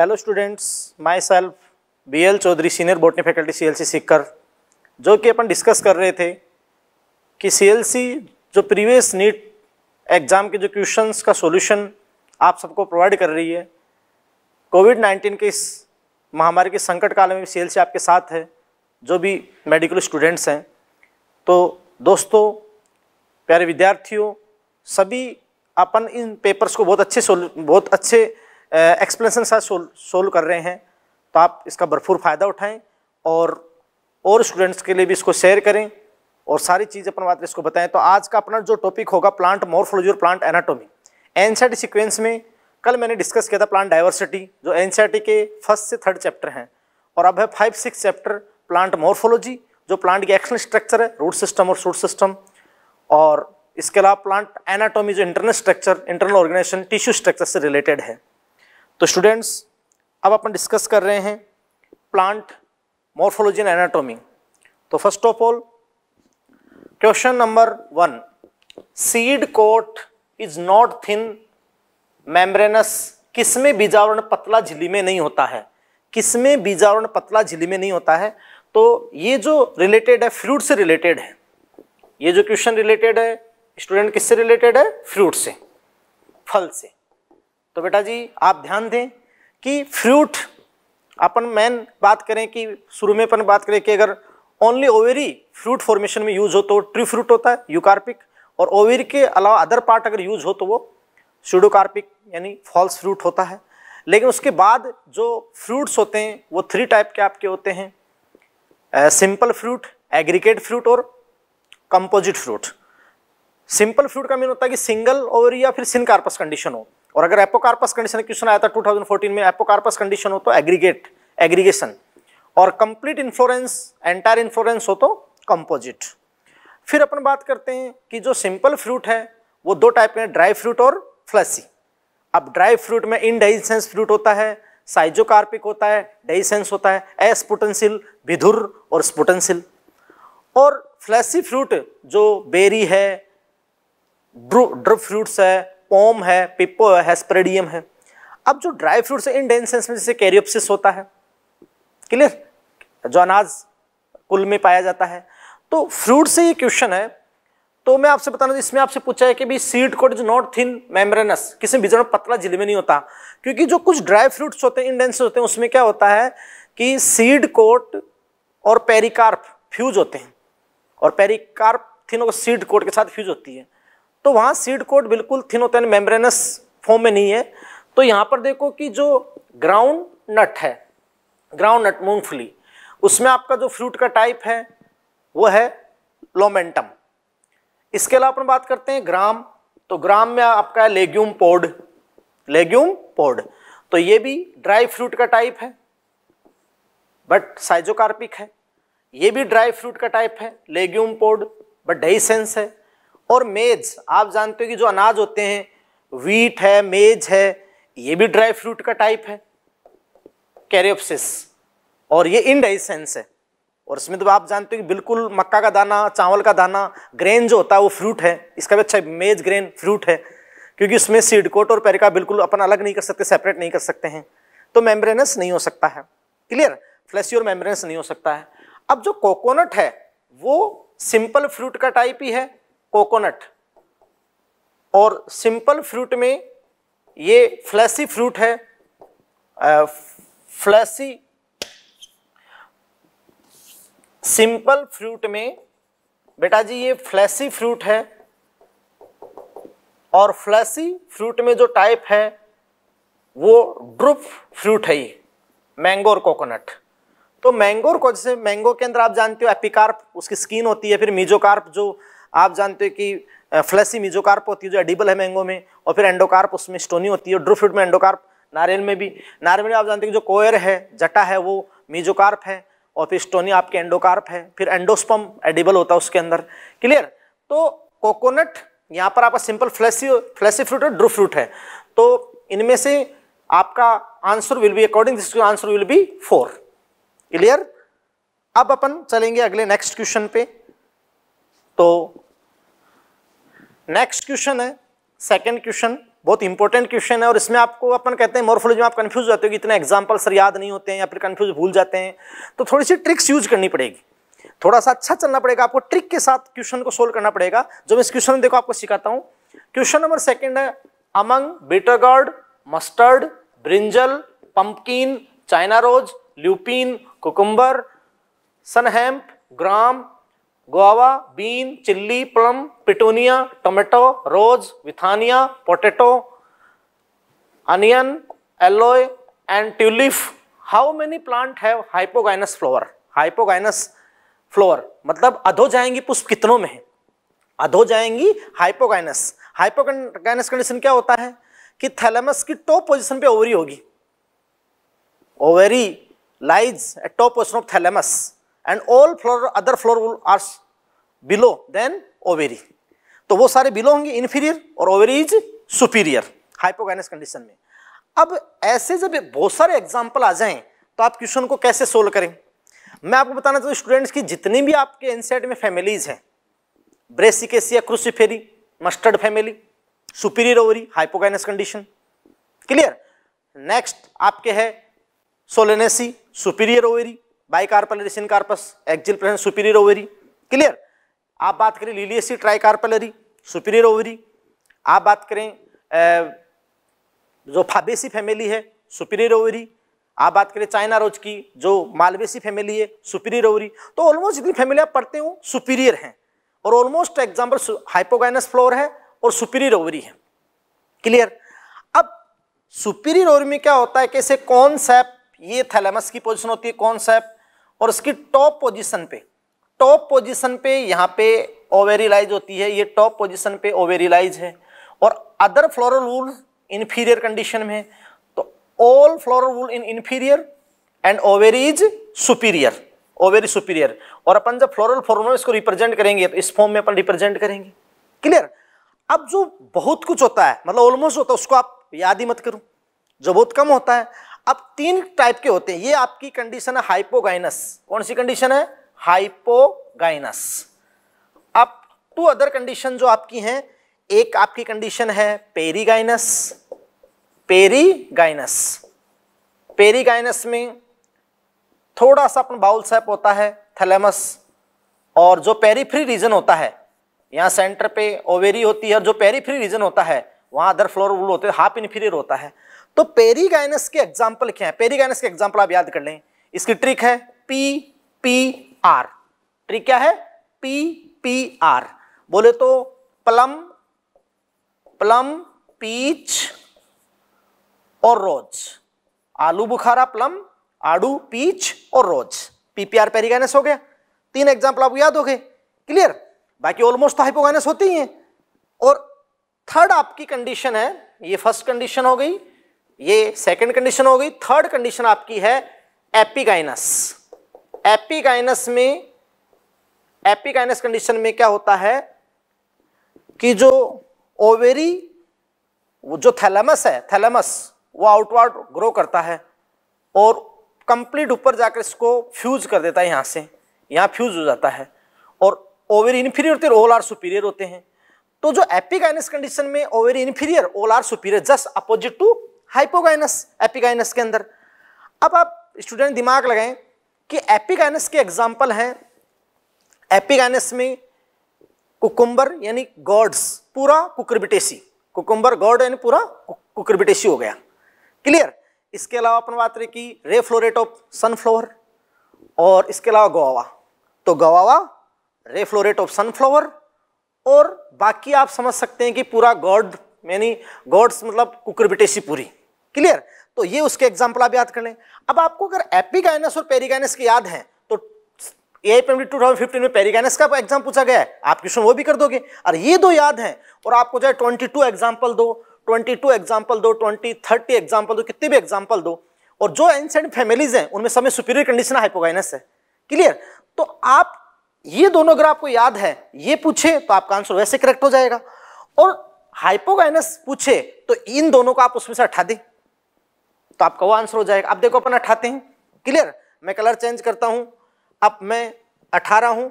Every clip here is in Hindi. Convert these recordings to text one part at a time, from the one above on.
Hello students myself B L Chaudhary senior botany faculty C L C Sikar जो कि अपन डिस्कस कर रहे थे कि सी एल सी जो प्रीवियस नीट एग्ज़ाम के जो क्वेश्चंस का सॉल्यूशन आप सबको प्रोवाइड कर रही है कोविड नाइन्टीन के इस महामारी के संकट काल में भी सी एल सी आपके साथ है, जो भी मेडिकल स्टूडेंट्स हैं। तो दोस्तों, प्यारे विद्यार्थियों, सभी अपन इन पेपर्स को बहुत अच्छे बहुत अच्छे एक्सप्लेनेशन साथ सोल्व कर रहे हैं। तो आप इसका भरपूर फ़ायदा उठाएँ और और स्टूडेंट्स के लिए भी इसको शेयर करें और सारी चीज़ अपन बात इसको बताएँ। तो आज का अपना जो टॉपिक होगा प्लांट मॉर्फोलॉजी और प्लांट एनाटोमी एन सीक्वेंस में कल मैंने डिस्कस किया था प्लांट डाइवर्सिटी जो एन के फ़र्स्ट से थर्ड चैप्टर हैं। और अब है five six chapter plant morphology जो प्लांट की एक्शन स्ट्रक्चर है रूट सिस्टम और शूट सिस्टम और इसके अलावा प्लांट एनाटॉमी जो internal structure internal organisation tissue structure से रिलेटेड है। तो स्टूडेंट्स अब अपन डिस्कस कर रहे हैं प्लांट मॉर्फोलॉजी एंड एनाटॉमी तो first of all question number one seed coat is not thin membranous किसमें बीजावरण पतला झिल्ली में नहीं होता है? किसमें बीजावरण पतला झिल्ली में नहीं होता है? तो ये जो रिलेटेड है फ्रूट से रिलेटेड है। ये जो क्वेश्चन रिलेटेड है स्टूडेंट किससे रिलेटेड है? फ्रूट से, फल से। तो बेटा जी, आप ध्यान दें कि फ्रूट अपन मेन बात करें कि शुरू में अपन बात करें कि अगर ओनली ओवेरी फ्रूट फॉर्मेशन में यूज़ हो तो ट्री फ्रूट होता है यूकार्पिक और ओवेरी के अलावा अदर पार्ट अगर यूज़ हो तो वो सूडोकार्पिक यानी फॉल्स फ्रूट होता है। लेकिन उसके बाद जो फ्रूट्स होते हैं, वो थ्री टाइप के आपके होते हैं। सिंपल फ्रूट एग्रीकेट फ्रूट और कंपोजिट फ्रूट सिंपल फ्रूट का मीन होता है कि सिंगल ओवरी या फिर सिनकार्पस कंडीशन हो। और अगर एपोकार्पस कंडीशन क्वेश्चन आया था 2014 में, एपोकार्पस कंडीशन हो तो एग्रीगेट एग्रीगेशन और कंप्लीट इन्फ्लोरेंस एंटायर इन्फ्लोरेंस हो तो कंपोजिट फिर अपन बात करते हैं कि जो सिंपल फ्रूट है, वो दो टाइप में ड्राई फ्रूट और फ्लैसी अब ड्राई फ्रूट में इनडाइसेंस फ्रूट होता है साइजोकार्पिक होता है डाइसेंस होता है एस्पुटेंसिल विधुर और स्पुटेंसिल. और फ्लैसी फ्रूट जो बेरी है ड्रू ड्रप फ्रूट्स है पोम है पिपो है हेस्परेडियम है। अब जो ड्राई फ्रूट्स है इन डेंसेंस में जैसे कैरियोप्सिस होता है, क्लियर? जो अनाज कुल में पाया जाता है। तो फ्रूट से ये क्वेश्चन है तो मैं आपसे बताना, इसमें आपसे पूछा है कि भी seed coat is not thin membranous. किसी बीजों पतला ज़िले में नहीं होता। क्योंकि जो कुछ ड्राई फ्रूट्स होते हैं इंडेंस होते हैं, उसमें क्या होता है कि सीड कोट और पेरिकार्प फ्यूज होते हैं। और पेरिकार्प थिन सीड कोट के साथ फ्यूज होती है। तो वहाँ सीड कोट बिल्कुल थिन होता है मेम्ब्रेनस फॉर्म में नहीं है। तो यहाँ पर देखो कि जो ग्राउंड नट है ग्राउंड नट मूंगफली, उसमें आपका जो फ्रूट का टाइप है, वो है लोमेंटम इसके अलावा अपन बात करते हैं ग्राम तो ग्राम में आपका है लेग्यूम पोड लेग्यूम पोड तो ये भी ड्राई फ्रूट का टाइप है बट साइजोकार्पिक है। ये भी ड्राई फ्रूट का टाइप है लेग्यूम पोड बट डेसेंस है। और मेज, आप जानते हो कि जो अनाज होते हैं वीट है मेज है, ये भी ड्राई फ्रूट का टाइप है कैरियोप्सिस और ये इनडाइसेंस है. और इसमें तो आप जानते हो कि बिल्कुल मक्का का दाना, चावल का दाना ग्रेन जो होता है वो फ्रूट है. इसका भी अच्छा मेज ग्रेन फ्रूट है. क्योंकि उसमें सीड कोट और पेरिका बिल्कुल अपन अलग नहीं कर सकते सेपरेट नहीं कर सकते हैं. तो मेम्ब्रेनस नहीं हो सकता है. क्लियर फ्लैसी और मेम्ब्रेनस नहीं हो सकता है. अब जो कोकोनट है, वो सिंपल फ्रूट का टाइप ही है. कोकोनट। और सिंपल फ्रूट में ये फ्लैसी फ्रूट है फ्लैसी, सिंपल फ्रूट में, बेटा जी ये फ्लैसी फ्रूट है, और फ्लैसी फ्रूट में जो टाइप है, वो ड्रुप फ्रूट है ये, मैंगो और कोकोनट। तो मैंगो और जैसे मैंगो के अंदर आप जानते हो, एपिकार्प, उसकी स्किन होती है, फिर मीजोकार्प, जो आप जानते हो कि फ्लैसी मिजोकार्प होती है जो एडिबल है मैंगो में, और फिर एंडोकार्प उसमें स्टोनी होती है ड्रू फ्रूट में एंडोकार्प नारियल में भी। नारियल में आप जानते हैं जो कोयर है, जटा है, वो मिजोकार्प है, और फिर स्टोनी आपके एंडोकार्प है, फिर एंडोस्पम एडिबल होता है उसके अंदर। क्लियर तो कोकोनट यहाँ पर आपका सिंपल फ्लैसी फ्लैसी फ्रूट और ड्रू फ्रूट है। तो इनमें से आपका answer will be according this answer will be four clear अब अपन चलेंगे अगले नेक्स्ट क्वेश्चन पे। तो नेक्स्ट क्वेश्चन है सेकंड क्वेश्चन बहुत इंपॉर्टेंट क्वेश्चन है और इसमें आपको, अपन कहते हैं मोर्फोलॉजी में आप कंफ्यूज हो जाते हो कि इतने एग्ज़ाम्पल सर याद नहीं होते हैं या फिर कंफ्यूज भूल जाते हैं। तो थोड़ी सी ट्रिक्स यूज़ करनी पड़ेगी। थोड़ा सा अच्छा चलना पड़ेगा, आपको ट्रिक के साथ क्वेश्चन को सोल्व करना पड़ेगा। जो मैं इस क्वेश्चन में देखो, आपको सिखाता हूँ। क्वेश्चन नंबर सेकेंड है among bitter gourd mustard brinjal pumpkin China rose lupin cucumber sunhemp gram guava bean chilli plum petunia tomato rose Withania potato onion aloe and tulip how many plant have hypogynous flower hypogynous flower मतलब अधो जाएँगी पुष्प कितनों में है? अधो जाएँगी हाइपोगाइनस हाइपोगाइनस कंडीशन क्या होता है? कि थैलेमस की टॉप पोजीशन पे ओवरी होगी। Ovary lies at top position of thalamus and all flower other flower are below then ovary तो वो सारे बिलो होंगे इन्फीरियर और ovary is superior hypogynous condition में। अब ऐसे जब बहुत सारे एग्ज़ाम्पल आ जाएँ तो आप क्वेश्चन को कैसे सोल्व करें? मैं आपको बताना चाहता हूँ स्टूडेंट्स की जितनी भी आपके एनसेट में फैमिलीज़ हैं Brassicaceae Cruciferae mustard family superior ovary hypogynous condition clear next आपके है Solanaceae superior ovary bicarpellary carpus axile present superior ovary. Clear आप बात करें लिलियसी ट्राइकार्पलरी सुपीरियर ओवरी। आप बात करें जो फाबेसी फैमिली है, सुपीरियर ओवरी। आप बात करें चाइना रोज की, जो मालवेसी फैमिली है, सुपीरियर ओवरी। तो ऑलमोस्ट जितनी फैमिली आप पढ़ते हो, सुपीरियर हैं। और ऑलमोस्ट एग्ज़ाम्पल हाइपोगाइनस फ्लोर है और सुपीरियर ओवरी है। क्लियर अब, सुपीरियर ओवरी में क्या होता है, कैसे, कौन सैप ये थैलेमस की पोजिशन होती है, कौन सैप और उसकी टॉप पोजीशन पे, टॉप पोजीशन पे यहाँ पे ओवेरिलाइज होती है, ये टॉप पोजीशन पे ओवेरिलाइज है। और other floral whorl inferior condition में तो all floral whorl in inferior and ovary is superior, ovary superior. और अपन जब फ्लोरल फॉर्म में इसको रिप्रेजेंट करेंगे तो इस फॉर्म में अपन रिप्रेजेंट करेंगे। क्लियर? अब जो बहुत कुछ होता है मतलब ऑलमोस्ट होता है, उसको आप याद ही मत करो। जो बहुत कम होता है अब तीन टाइप के होते हैं। ये आपकी कंडीशन है हाइपोगाइनस कौन सी कंडीशन है? हाइपोगाइनस अब टू अदर कंडीशन जो आपकी हैं, एक आपकी कंडीशन है पेरीगाइनस पेरीगाइनस पेरीगाइनस में थोड़ा सा अपन बाउल सेप होता है थैलेमस और जो पेरीफ्री रीजन होता है, यहाँ सेंटर पे ओवेरी होती है और जो पेरीफ्री रीजन होता है, वहाँ अदर फ्लोर होते हैं हाफ़ इन्फीरियर होता है। तो पेरीगाइनस के एग्ज़ाम्पल क्या है? पेरीगाइनस के एग्ज़ाम्पल आप याद कर लें। इसकी ट्रिक है पी पी आर ट्रिक क्या है? पी पी आर बोले तो प्लम प्लम पीच और रोज आलू, बुखारा प्लम आड़ू पीच और रोज पीपीआर पेरीगाइनस हो गया। तीन एग्ज़ाम्पल आपको याद हो गए। क्लियर बाकी ऑलमोस्ट तो हाइपोगाइनस होती ही और थर्ड आपकी कंडीशन है, ये फ़र्स्ट कंडीशन हो गई। ये सेकंड कंडीशन हो गई। थर्ड कंडीशन आपकी है एपिगाइनस एपिगाइनस में एपिगाइनस कंडीशन में क्या होता है कि जो ओवेरी जो थैलेमस है थैलेमस वो आउटवर्ड ग्रो करता है और कंप्लीट ऊपर जाकर इसको फ्यूज कर देता है यहाँ से। यहाँ फ्यूज हो जाता है और ओवेरी इन्फीरियर होते ओल आर सुपीरियर होते हैं। तो जो एपिगाइनस कंडीशन में ovary inferior all are superior just opposite to hypogynous epigynous के अंदर। अब आप स्टूडेंट दिमाग लगाएँ कि एपिगाइनस के एग्ज़ाम्पल हैं। एपिगाइनस में कुकुम्बर यानी गॉड्स पूरा कुकरबिटेसी कुकुम्बर गॉड यानी पूरा कुकरबिटेसी हो गया। क्लियर इसके अलावा अपन बात रहे कि रे फ्लोरेट ऑफ़ सनफ्लावर और इसके अलावा गोवा तो गवावा रे फ्लोरेट ऑफ़ सनफ्लावर और बाकी आप समझ सकते हैं कि पूरा गॉड यानी गॉड्स मतलब कुकरबिटेसी पूरी। क्लियर तो ये उसके एग्ज़ाम्पल आप याद कर लें। अब आपको अगर एपिगाइनस और पेरिगाइनस की याद है तो ए टू थाउज़ेंड फिफ्टीन में पेरिगाइनस का एग्ज़ाम पूछा गया है। आप क्वेश्चन वो भी कर दोगे। और ये दो याद हैं, और आपको चाहे ट्वेंटी टू दो ट्वेंटी टू एग्ज़ाम्पल दो ट्वेंटी थर्टी एग्ज़ाम्पल दो, कितने भी एग्ज़ाम्पल दो। और जो एंसेंट फैमिलीज़ हैं, उनमें समय सुपीरियर कंडीशन हाइपोगाइनस है क्लियर तो आप, ये दोनों अगर आपको याद है, ये पूछे तो आपका आंसर वैसे करेक्ट हो जाएगा। और हाइपोगाइनस पूछे तो इन दोनों को आप उसमें से हटा दें। तो आपका वो आंसर हो जाएगा। अब देखो, अपन अठाते हैं। क्लियर मैं कलर चेंज करता हूँ। अब मैं अठारह हूँ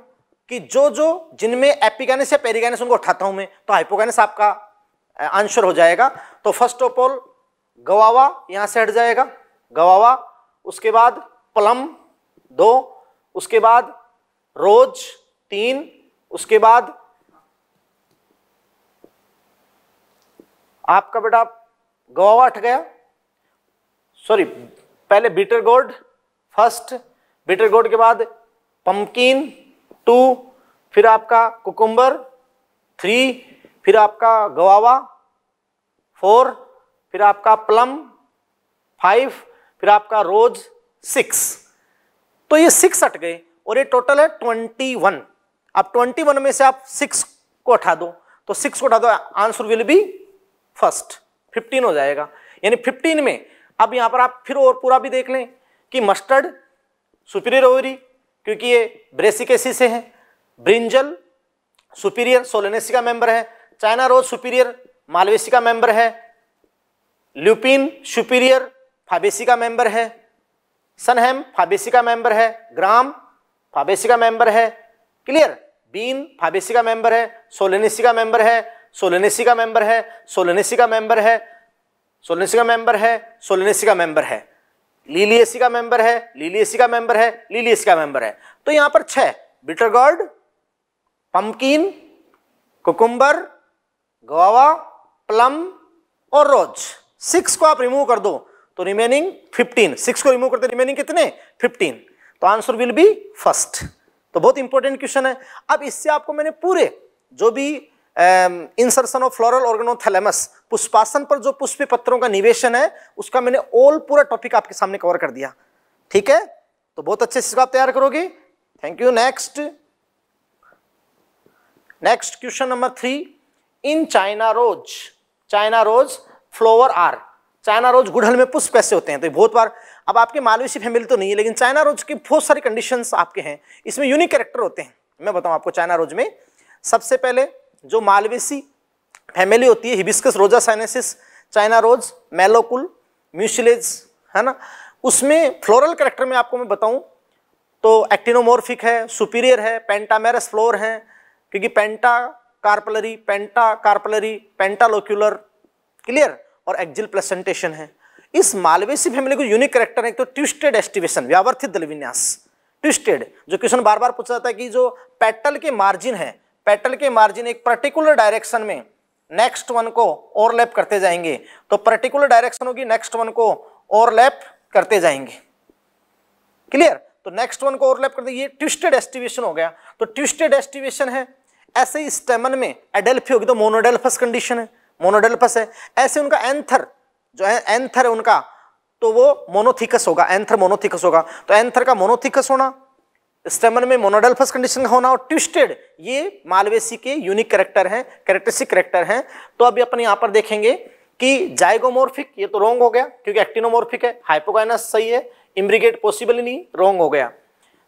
कि जो जो जिनमें एपिगानिस या पेरिगैनिस उनको उठाता हूँ मैं तो हाइपोगानिस आपका आंसर हो जाएगा। तो फ़र्स्ट ऑफ़ ऑल गवावा यहाँ से हट जाएगा। गवावा, उसके बाद प्लम दो, उसके बाद रोज तीन, उसके बाद आपका बेटा गवावा हट गया। सॉरी, पहले bitter gourd first bitter gourd के बाद पंपकिन टू फिर आपका कुकुम्बर थ्री फिर आपका गवावा फोर फिर आपका प्लम फाइव फिर आपका रोज सिक्स तो ये सिक्स हट गए और ये टोटल है ट्वेंटी वन अब ट्वेंटी वन में से आप सिक्स को उठा दो तो सिक्स को उठा दो answer will be first fifteen हो जाएगा. यानी फिफ्टीन में अब यहाँ पर आप फिर और पूरा भी देख लें कि मस्टर्ड सुपीरियर ओवरी क्योंकि ये ब्रेसिकेसी से है ब्रिंजल सुपीरियर सोलेनेसी का मेंबर है चाइना रोज सुपीरियर मालवेसी का मेंबर है ल्यूपिन सुपीरियर फाबेसी का मेंबर है सनहेम फाबेसी का मेंबर है ग्राम फाबेसी का मेंबर है क्लियर बीन फाबेसी का मेंबर है सोलेनेसी का मेंबर है सोलेनेसी का मेंबर है सोलेनेसी का मेंबर है सोलेनेसी का मेंबर है सोलेनेसी का मेंबर है। लीलियसी का मेंबर है, लीलियसी का मेंबर है, लीलियसी का मेंबर है। तो यहाँ पर छह, bitter gourd pumpkin cucumber guava plum और रोज सिक्स को आप रिमूव कर दो तो रिमेनिंग फिफ्टीन सिक्स को रिमूव करते रिमेनिंग कितने? फिफ्टीन तो आंसर विल बी फ़र्स्ट तो बहुत इंपॉर्टेंट क्वेश्चन है। अब इससे आपको मैंने पूरे, जो भी insertion of floral organ on thalamus पुष्पासन पर जो पुष्प पत्रों का निवेशन है, उसका मैंने ऑल पूरा टॉपिक आपके सामने कवर कर दिया। ठीक है? तो बहुत अच्छे से आप तैयार करोगे। Thank you next next question number three in China rose China rose flower are China rose गुड़हल में पुष्प कैसे होते हैं तो बहुत बार अब आपके मालवेसी फैमिली तो नहीं है, लेकिन चाइना रोज की बहुत सारी कंडीशंस आपके हैं। इसमें यूनिक कैरेक्टर होते हैं। मैं बताऊँ आपको चाइना रोज में। सबसे पहले जो मालवेसी फैमिली होती है, hibiscus, rosa sinensis, China rose, मेलोकुल, mucilage, है ना? उसमें फ्लोरल करेक्टर में आपको मैं बताऊँ तो एक्टिनोमोर्फिक है, सुपीरियर है, पेंटामेरस फ्लोर है, क्योंकि pentacarpellary pentacarpellary, pentalocular, clear? और एक्जिल प्लेसेंटेशन है। इस मालवेसी फैमिली को यूनिक करेक्टर है तो ट्विस्टेड एस्टिवेशन, व्यावर्थित दल विन्यास ट्विस्टेड, जो क्वेश्चन बार बार पूछा जाता है कि जो पेटल के मार्जिन है पेटल के मार्जिन एक पर्टिकुलर डायरेक्शन में नेक्स्ट वन को ओवरलैप करते जाएँगे। तो पर्टिकुलर डायरेक्शन होगी नेक्स्ट वन को ओवरलैप करते जाएँगे। क्लियर तो नेक्स्ट वन को ओवरलैप करते ये ट्विस्टेड एस्टिवेशन हो गया। तो ट्विस्टेड एस्टिवेशन है, ऐसे ही स्टेमन में एडेल्फी होगी तो मोनोडेल्फस कंडीशन है। मोनोडेल्फस है। ऐसे उनका एंथर जो है एंथर है उनका तो वो मोनोथिकस होगा। एंथर मोनोथिकस होगा। तो एंथर का मोनोथिकस होना स्टेमन में मोनोडेल्फस कंडीशन का होना और ट्विस्टेड ये मालवेसी के यूनिक करेक्टर हैं कैरेक्टरिस्टिक करेक्टर हैं। तो अभी अपन यहाँ पर देखेंगे कि जाइगोमोर्फिक ये तो रोंग हो गया, क्योंकि एक्टिनोमोर्फिक है हाइपोगाइनस सही है इम्ब्रिगेट पॉसिबल ही नहीं रोंग हो गया।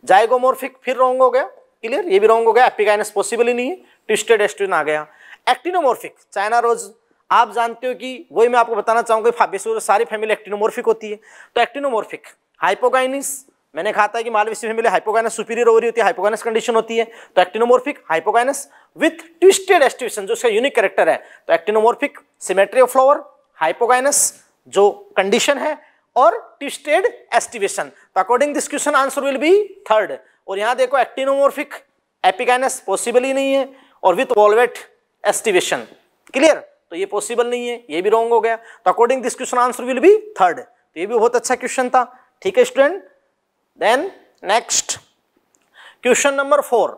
जाइगोमोर्फिक फिर रोंग हो गया क्लियर ये भी रोंग हो गया एपिगाइनस पॉसिबल ही नहीं है ट्विस्टेड एस्ट्रिन आ गया। एक्टिनोमोर्फिक चाइना रोज आप जानते हो कि वही मैं आपको बताना चाहूँगा सारी फैमिली एक्टिनोमोर्फिक होती है। तो एक्टिनोमोर्फिक हाइपोगाइनिस मैंने कहा था कि Malvaceae family hypogynous superior ovary होती है हाइपोगाइनस कंडीशन होती है तो actinomorphic hypogynous with twisted aestivation जो उसका यूनिक कैरेक्टर है तो actinomorphic symmetry of flower hypogynous जो कंडीशन है, और ट्विस्टेड एस्टिवेशन तो according this question answer will be third और यहाँ देखो एक्टिनोमोर्फिक एपिगाइनस पॉसिबल ही नहीं है, और विथ वॉलवेट एस्टिवेशन क्लियर तो ये पॉसिबल नहीं है, ये भी रॉन्ग हो गया. तो according this question answer will be third तो ये भी बहुत अच्छा क्वेश्चन था. ठीक है student then next question number four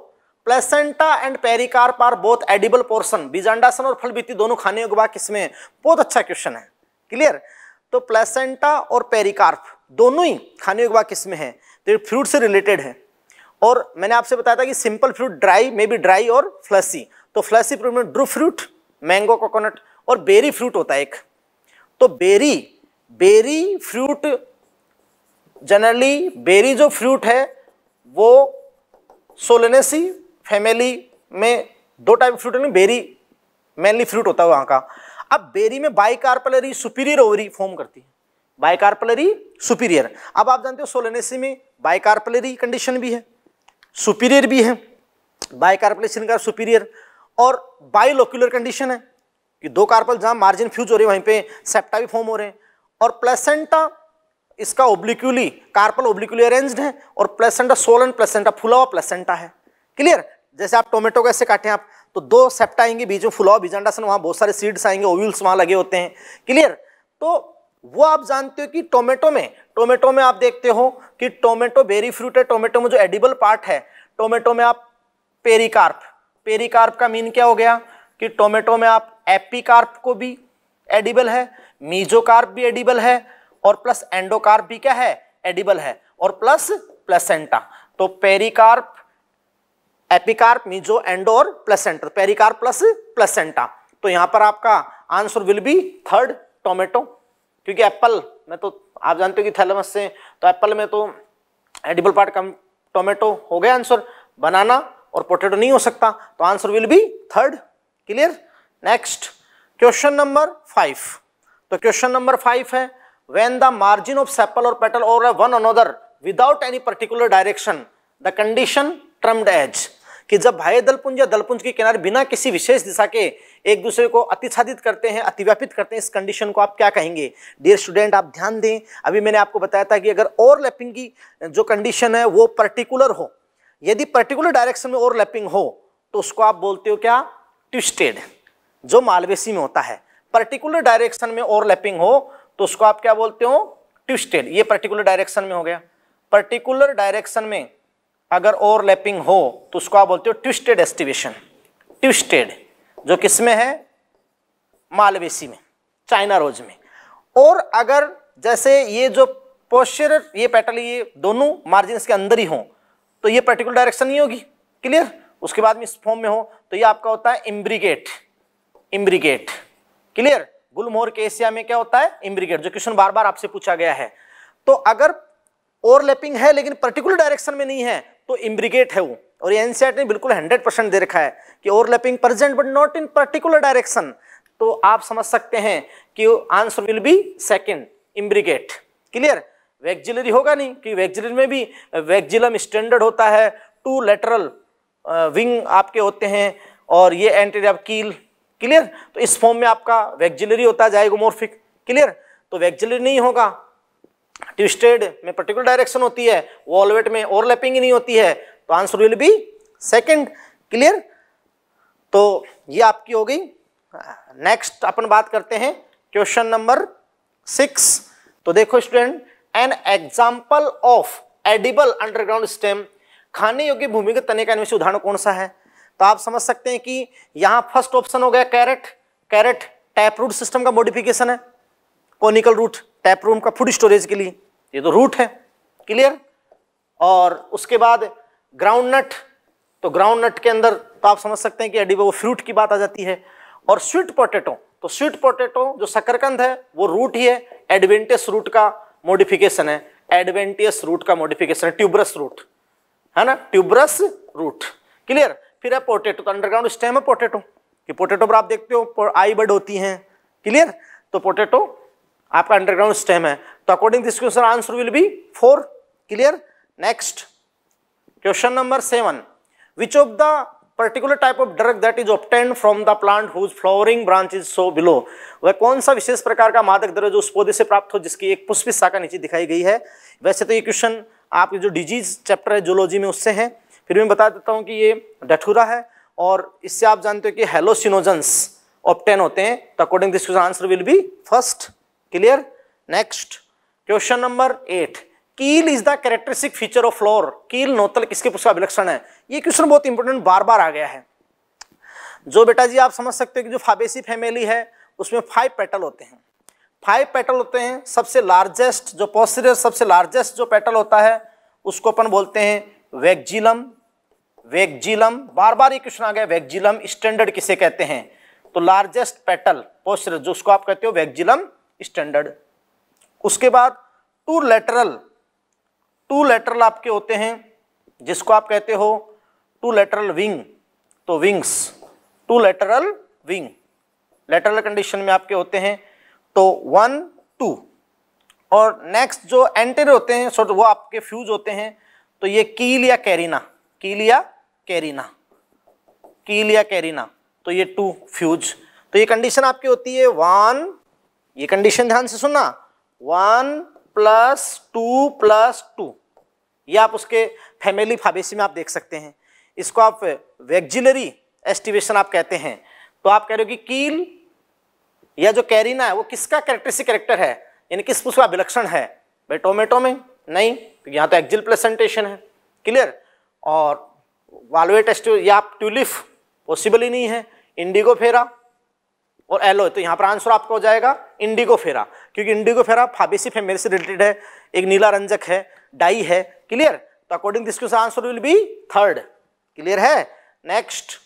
placenta and pericarp are both edible portion बीजांडासन और फलबीती दोनों खाने योग्य भाग किसमें बहुत अच्छा क्वेश्चन है. क्लियर तो प्लेसेंटा और पेरिकार्प दोनों ही खाने योग्य भाग किसमें है. तो फ्रूट से रिलेटेड है. और मैंने आपसे बताया था कि simple fruit dry may be dry और फ्लसी तो फ्लसी फ्रूट में ड्रू फ्रूट मैंगो कोकोनट और बेरी फ्रूट होता है एक. तो berry berry fruit generally berry जो फ्रूट है, वो सोलेनेसी फैमिली में दो टाइप फ्रूट है बेरी मेनली फ्रूट होता है वहाँ का। अब बेरी में बाइकार्पलरी सुपीरियर ओवरी फॉर्म करती है। बाइकार्पलरी सुपीरियर अब आप जानते हो सोलेनेसी में बाइकार्पलरी कंडीशन भी है सुपीरियर भी है। बाइकार्पलेशन का सुपीरियर और बायोलोक्यूलर कंडीशन है, कि दो कार्पल जहाँ मार्जिन फ्यूज हो रही है, वहीं पे सेप्टा भी फॉर्म हो रहे हैं। और प्लेसेंटा इसका ओब्लिक्यूली कार्पल ओब्लिक्यूली अरेंज्ड है और प्लेसेंटा सोलन प्लेसेंटा फुला हुआ प्लेसेंटा है। क्लियर जैसे आप टोमेटो को ऐसे काटें आप तो दो सेप्टा आएँगे, बीच में फुला हुआ बीजांडासन वहाँ बहुत सारे सीड्स आएँगे ओव्यूल्स वहाँ लगे होते हैं। क्लियर तो वो आप जानते हो कि टोमेटो में टोमेटो में आप देखते हो कि टोमेटो बेरी फ्रूट है टोमेटो में जो एडिबल पार्ट है टोमेटो में आप पेरिकार्प पेरिकार्प का मीन क्या हो गया? कि टोमेटो में आप एपीकार्प को भी एडिबल है मीजोकार्प भी एडिबल है और प्लस एंडोकार्प भी क्या है? एडिबल है। और प्लस प्लेसेंटा। तो पेरिकार्प, एपिकार्प मीजो एंडो और प्लेसेंटा पेरिकार्प प्लस प्लेसेंटा। तो यहाँ पर आपका answer will be third tomato. क्योंकि एप्पल में तो आप जानते हो कि थैलमस से तो एप्पल में तो एडिबल पार्ट कम टोमेटो हो गया आंसर। बनाना और पोटेटो नहीं हो सकता। तो answer will be third. Clear? Next. Question number five. तो क्वेश्चन नंबर फाइव है when the margin of sepal or petal over one another without any particular direction, the condition termed as कि जब भाई दलपुंज या दलपुंज के किनारे बिना किसी विशेष दिशा के एक दूसरे को अतिछादित करते हैं, अतिव्यापित करते हैं, इस कंडीशन को आप क्या कहेंगे? डियर स्टूडेंट आप ध्यान दें। अभी मैंने आपको बताया था कि अगर ओवरलैपिंग की जो कंडीशन है, वो पर्टिकुलर हो। यदि पर्टिकुलर डायरेक्शन में ओवरलैपिंग हो तो उसको आप बोलते हो क्या? ट्विस्टेड जो मालवेसी में होता है। पर्टिकुलर डायरेक्शन में ओवरलैपिंग हो तो उसको आप क्या बोलते हो? ट्विस्टेड ये पर्टिकुलर डायरेक्शन में हो गया। पर्टिकुलर डायरेक्शन में अगर ओवरलैपिंग हो तो उसको आप बोलते हो ट्विस्टेड एस्टिवेशन ट्विस्टेड जो किसमें है? मालवेसी में, चाइना रोज में। और अगर जैसे ये जो पोस्चर ये पेटल ये दोनों मार्जिन के अंदर ही हो तो ये पर्टिकुलर डायरेक्शन नहीं होगी। क्लियर उसके बाद में इस फॉर्म में हो तो ये आपका होता है इम्ब्रिगेट इम्ब्रिगेट क्लियर गुलमोहर के एशिया में क्या होता है? इम्ब्रिगेट जो क्वेश्चन बार बार आपसे पूछा गया है। तो अगर ओवरलैपिंग है, लेकिन पर्टिकुलर डायरेक्शन में नहीं है तो इम्ब्रिगेट है वो। और एनसीआर ने बिल्कुल 100 परसेंट दे रखा है कि overlapping present but not in particular direction तो आप समझ सकते हैं कि answer will be second imbricate clear vexillary होगा नहीं कि वैक्जिलरी में भी वैक्जिलम स्टैंडर्ड होता है। टू लेटरल विंग आपके होते हैं, और ये एंटीरियर कील क्लियर? तो इस फॉर्म में आपका वैक्जिलरी होता है जाएगोमोर्फिक क्लियर? तो वैक्जिलरी नहीं होगा। ट्विस्टेड में पर्टिकुलर डायरेक्शन होती है वॉलवेट में ओवरलैपिंग ही नहीं होती है। तो answer will be second clear तो ये आपकी हो गई। नेक्स्ट अपन बात करते हैं क्वेश्चन नंबर सिक्स तो देखो student an example of edible underground stem खाने योग्य भूमिगत तने का उदाहरण कौन सा है? तो आप समझ सकते हैं कि यहाँ फ़र्स्ट ऑप्शन हो गया carrot. Carrot tap root system का मॉडिफिकेशन है। कोनिकल रूट टैप रूम का फ़ूड स्टोरेज के लिए। ये तो रूट है। क्लियर और उसके बाद ग्राउंड नट तो ग्राउंड नट के अंदर तो आप समझ सकते हैं कि अडी वो फ्रूट की बात आ जाती है। और स्वीट पोटेटो तो स्वीट पोटेटो जो शकरकंद है, वो रूट ही है। एडवेंटियस रूट का मॉडिफिकेशन है। एडवेंटियस रूट का मॉडिफिकेशन है। ट्यूबरस रूट है ना? ट्यूबरस रूट क्लियर फिर है पोटेटो तो अंडरग्राउंड स्टेम है पोटेटो कि पोटेटो पर आप देखते हो आई बर्ड होती हैं क्लियर तो पोटेटो आपका अंडरग्राउंड स्टेम है। तो according this question answer will be four clear next question number seven which of the particular type of drug that is obtain from the plant whose flowering branch is so below वह कौन सा विशेष प्रकार का मादक द्रव्य जो उस पौधे से प्राप्त हो, जिसकी एक पुष्पित शाखा नीचे दिखाई गई है? वैसे तो ये क्वेश्चन आपकी जो डिज़ीज़ चैप्टर है जोलॉजी में उससे है। फिर मैं बता देता हूँ कि ये डठूरा है, और इससे आप जानते हो कि हेलोसिनोजेंस ऑप्टेन होते हैं। तो according this answer will be first clear next question number eight keel is the characteristic feature of flower keel नोतल किसके पुष्प का विलक्षण है? ये क्वेश्चन बहुत इंपॉर्टेंट बार बार आ गया है। जो बेटा जी आप समझ सकते हो कि जो फाबेसी फैमिली है, उसमें फाइव पेटल होते हैं। फाइव पेटल होते हैं, सबसे लार्जेस्ट जो पॉसिटर सबसे लार्जेस्ट जो पेटल होता है, उसको अपन बोलते हैं वेगजिलम वेगजिलम बार बार ये क्वेश्चन आ गया, वेगजिलम स्टैंडर्ड किसे कहते हैं? तो लार्जेस्ट पेटल पोस्टर जो उसको आप कहते हो, वेगजिलम स्टैंडर्ड उसके बाद टू लेटरल टू लेटरल आपके होते हैं, जिसको आप कहते हो टू लेटरल विंग तो wings two lateral wing lateral condition में आपके होते हैं तो वन टू और नेक्स्ट जो एंटर होते हैं सो वो आपके फ्यूज होते हैं तो ये कील या कैरिना कील या कैरिना कील या कैरिना। तो ये टू फ्यूज तो ये कंडीशन आपकी होती है वन ये कंडीशन ध्यान से सुनना। One plus two plus two ये आप उसके फैमिली फाबेसी में आप देख सकते हैं। इसको आप वेक्जिलरी एस्टिवेशन आप कहते हैं। तो आप कह रहे हो कि कील या जो कैरिना है, वो किसका कैरेक्टरिस्टिक कैरेक्टर है? यानी किस उसका विलक्षण है? भाई टोमेटो में? नहीं। तो यहाँ तो एक्जिल प्लेसेंटेशन है, क्लियर? और वालवेट या ट्यूलिफ पॉसिबल ही नहीं है, इंडिगो फेरा और एलो तो यहाँ पर आंसर आपका हो जाएगा इंडिगो फेरा, क्योंकि इंडिगो फेरा फाबेसी फैमिली से रिलेटेड है, एक नीला रंजक है, डाई है, क्लियर? तो according this question answer will be third clear है? Next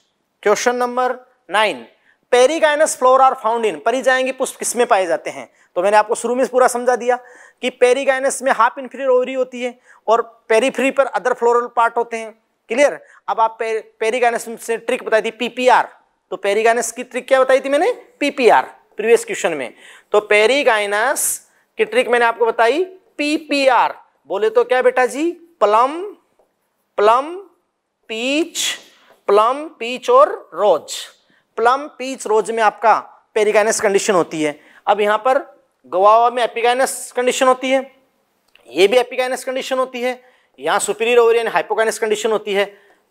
question number nine perigynous flower are found in परी जाएँगे पुष्प किसमें पाए जाते हैं? तो मैंने आपको शुरू में पूरा समझा दिया कि पेरीगाइनस में हाफ़ इन्फ्रीरियर ओवरी होती है और पेरीफ्री पर अदर फ्लोरल पार्ट होते हैं। क्लियर? अब आप पेरीगाइनस से ट्रिक बताई थी पीपीआर। तो पेरीगाइनस की ट्रिक क्या बताई थी मैंने? पीपीआर, प्रीवियस क्वेश्चन में। तो पेरीगाइनस की ट्रिक मैंने आपको बताई, पीपीआर। बोले तो क्या बेटा जी? Plum plum, peach plum, peach और रोज। प्लम पीच रोज में आपका पेरिगाइनस कंडीशन होती है। अब यहाँ पर गवावा में एपिगाइनस कंडीशन होती है, ये भी एपिगाइनस कंडीशन होती है, यहाँ सुपीरियर ओवरियन हाइपोगाइनस कंडीशन होती है।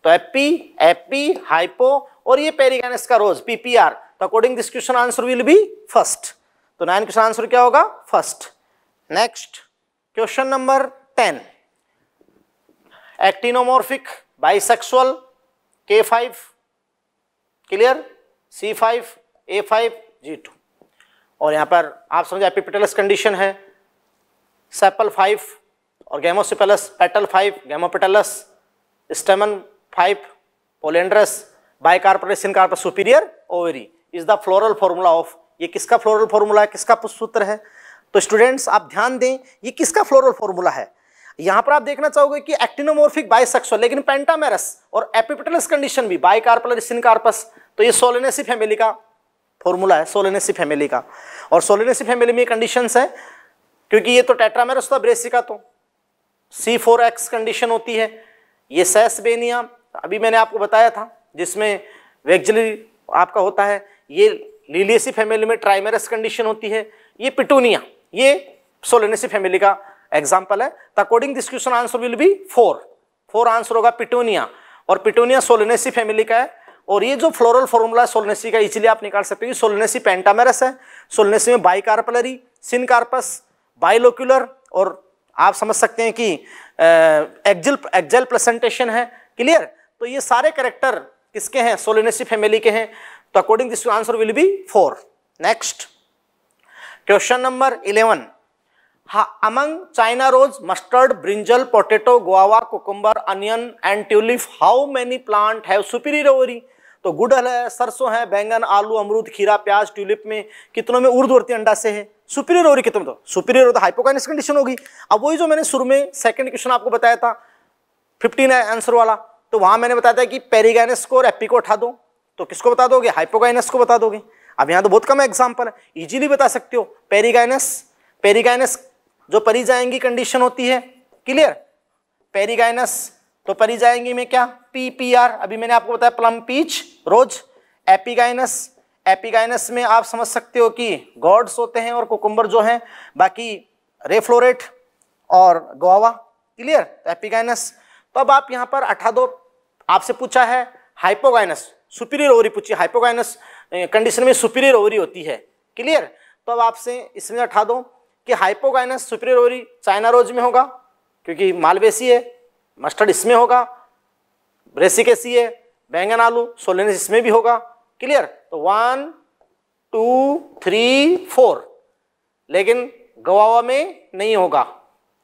तो एपी एपी, हाइपो और ये पेरिगाइनस का रोज, पीपीआर तो according this question answer will be first तो नाइन क्वेश्चन आंसर क्या होगा? First next question number ten actinomorphic bisexual K five clear C five A five G two और यहाँ पर आप समझे एपिपेटलस कंडीशन है। सेपल फाइव और gamosepalous petal five gamopetalous stamen five polyandrous bicarpellary syncarpous superior ovary is the floral formula of ये किसका फ्लोरल फॉर्मूला है? किसका सूत्र है? तो स्टूडेंट्स आप ध्यान दें, ये किसका फ्लोरल फॉर्मूला है? यहाँ पर आप देखना चाहोगे कि एक्टिनोमोर्फिक बाइसेक्सुअल लेकिन पेंटामेरस और एपिपेटलस कंडीशन भी बाइकार्पलर सिनकार्पस तो ये सोलेनेसी फैमिली का फॉर्मूला है सोलेनेसी फैमिली का। और सोलेनेसी फैमिली में कंडीशंस है, क्योंकि ये तो टेट्रामेरस था ब्रेसिका तो। सी फोर एक्स कंडीशन होती है। ये सेस बेनिया अभी मैंने आपको बताया था, जिसमें वेक्जली आपका होता है, ये लीलियसी फैमिली में ट्राइमेरस कंडीशन होती है। ये पिटूनिया ये सोलेनेसी फैमिली का एग्ज़ाम्पल है। तो according this question answer will be four four answer होगा पिटोनिया और पिटोनिया सोलेनेसी फैमिली का है और ये जो फ्लोरल फॉर्मूला है सोलनेसी का इजीली आप निकाल सकते हो। सोलनेसी पेंटामेरस है। सोलनेसी में बाइकार्पलरी सिनकार्पस बाइलोक्यूलर और आप समझ सकते हैं कि एक्जल एक्जल प्रेजेंटेशन है। क्लियर? तो ये सारे करेक्टर किसके हैं? सोलिनेसी फैमिली के हैं। तो according this answer will be four. Next. Question number eleven. among China rose, mustard, brinjal, potato, guava, cucumber, onion and tulip, how many plant have superior ovary? तो गुड़हल है, सरसों है, बैंगन, आलू, अमरूद, खीरा, प्याज, ट्यूलिप में कितनों में ऊर्धवर्ती अंडा से है? सुपीरियर ओवरी कितनों तो? सुपीरियर तो हाइपोकाइनस कंडीशन होगी। अब वही जो मैंने शुरू में सेकंड क्वेश्चन आपको बताया था फिफ्टीन है आंसर वाला तो वहाँ मैंने बताया था कि पेरीगाइनस को और एपी को उठा दो। तो किसको बता दोगे? हाइपोगाइनस को बता दोगे। अब यहाँ तो बहुत कम एग्ज़ाम्पल है। इजीली बता सकते हो। पेरीगाइनस पेरीगाइनस जो परी जाएँगी कंडीशन होती है क्लियर पेरीगाइनस तो परी जाएँगी में क्या? पी पी आर अभी मैंने आपको बताया plum peach rose epigynous. Epigynous में आप समझ सकते हो कि गॉड्स होते हैं और कोकुम्बर जो हैं, बाकी रेफ्लोरेट और गोवा क्लियर एपीगाइनस। तो अब आप यहाँ पर अठा दो। आपसे पूछा है हाइपोगाइनस सुपीरियर ओवरी पूछी हाइपोगाइनस कंडीशन में सुपीरियर ओवरी होती है। क्लियर तो अब आपसे इसमें अठा दो कि hypogynous superior ovary China rose में होगा, क्योंकि मालवेसी है मस्टर्ड इसमें होगा। ब्रेसिकेसी है? बैंगन आलू, सोलेनिस इसमें भी होगा। क्लियर तो वन टू थ्री फोर लेकिन गवावा में नहीं होगा।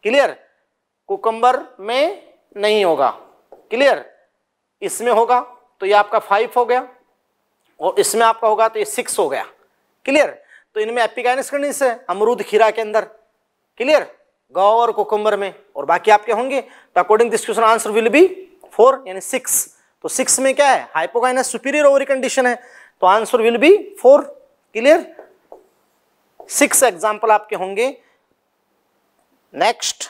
क्लियर कुकम्बर में नहीं होगा। क्लियर इसमें होगा। तो ये आपका फाइव हो गया। और इसमें आपका होगा तो ये सिक्स हो गया। क्लियर तो इनमें एपिगाइनस कंडीशन है, अमरूद खीरा के अंदर। क्लियर गौ और कोकुम्बर में। और बाकी आपके होंगे। तो according this question answer will be four यानी सिक्स। तो सिक्स में क्या है? हाइपोगाइनस सुपीरियर ओवरी कंडीशन है। तो answer will be four clear six example आपके होंगे। नेक्स्ट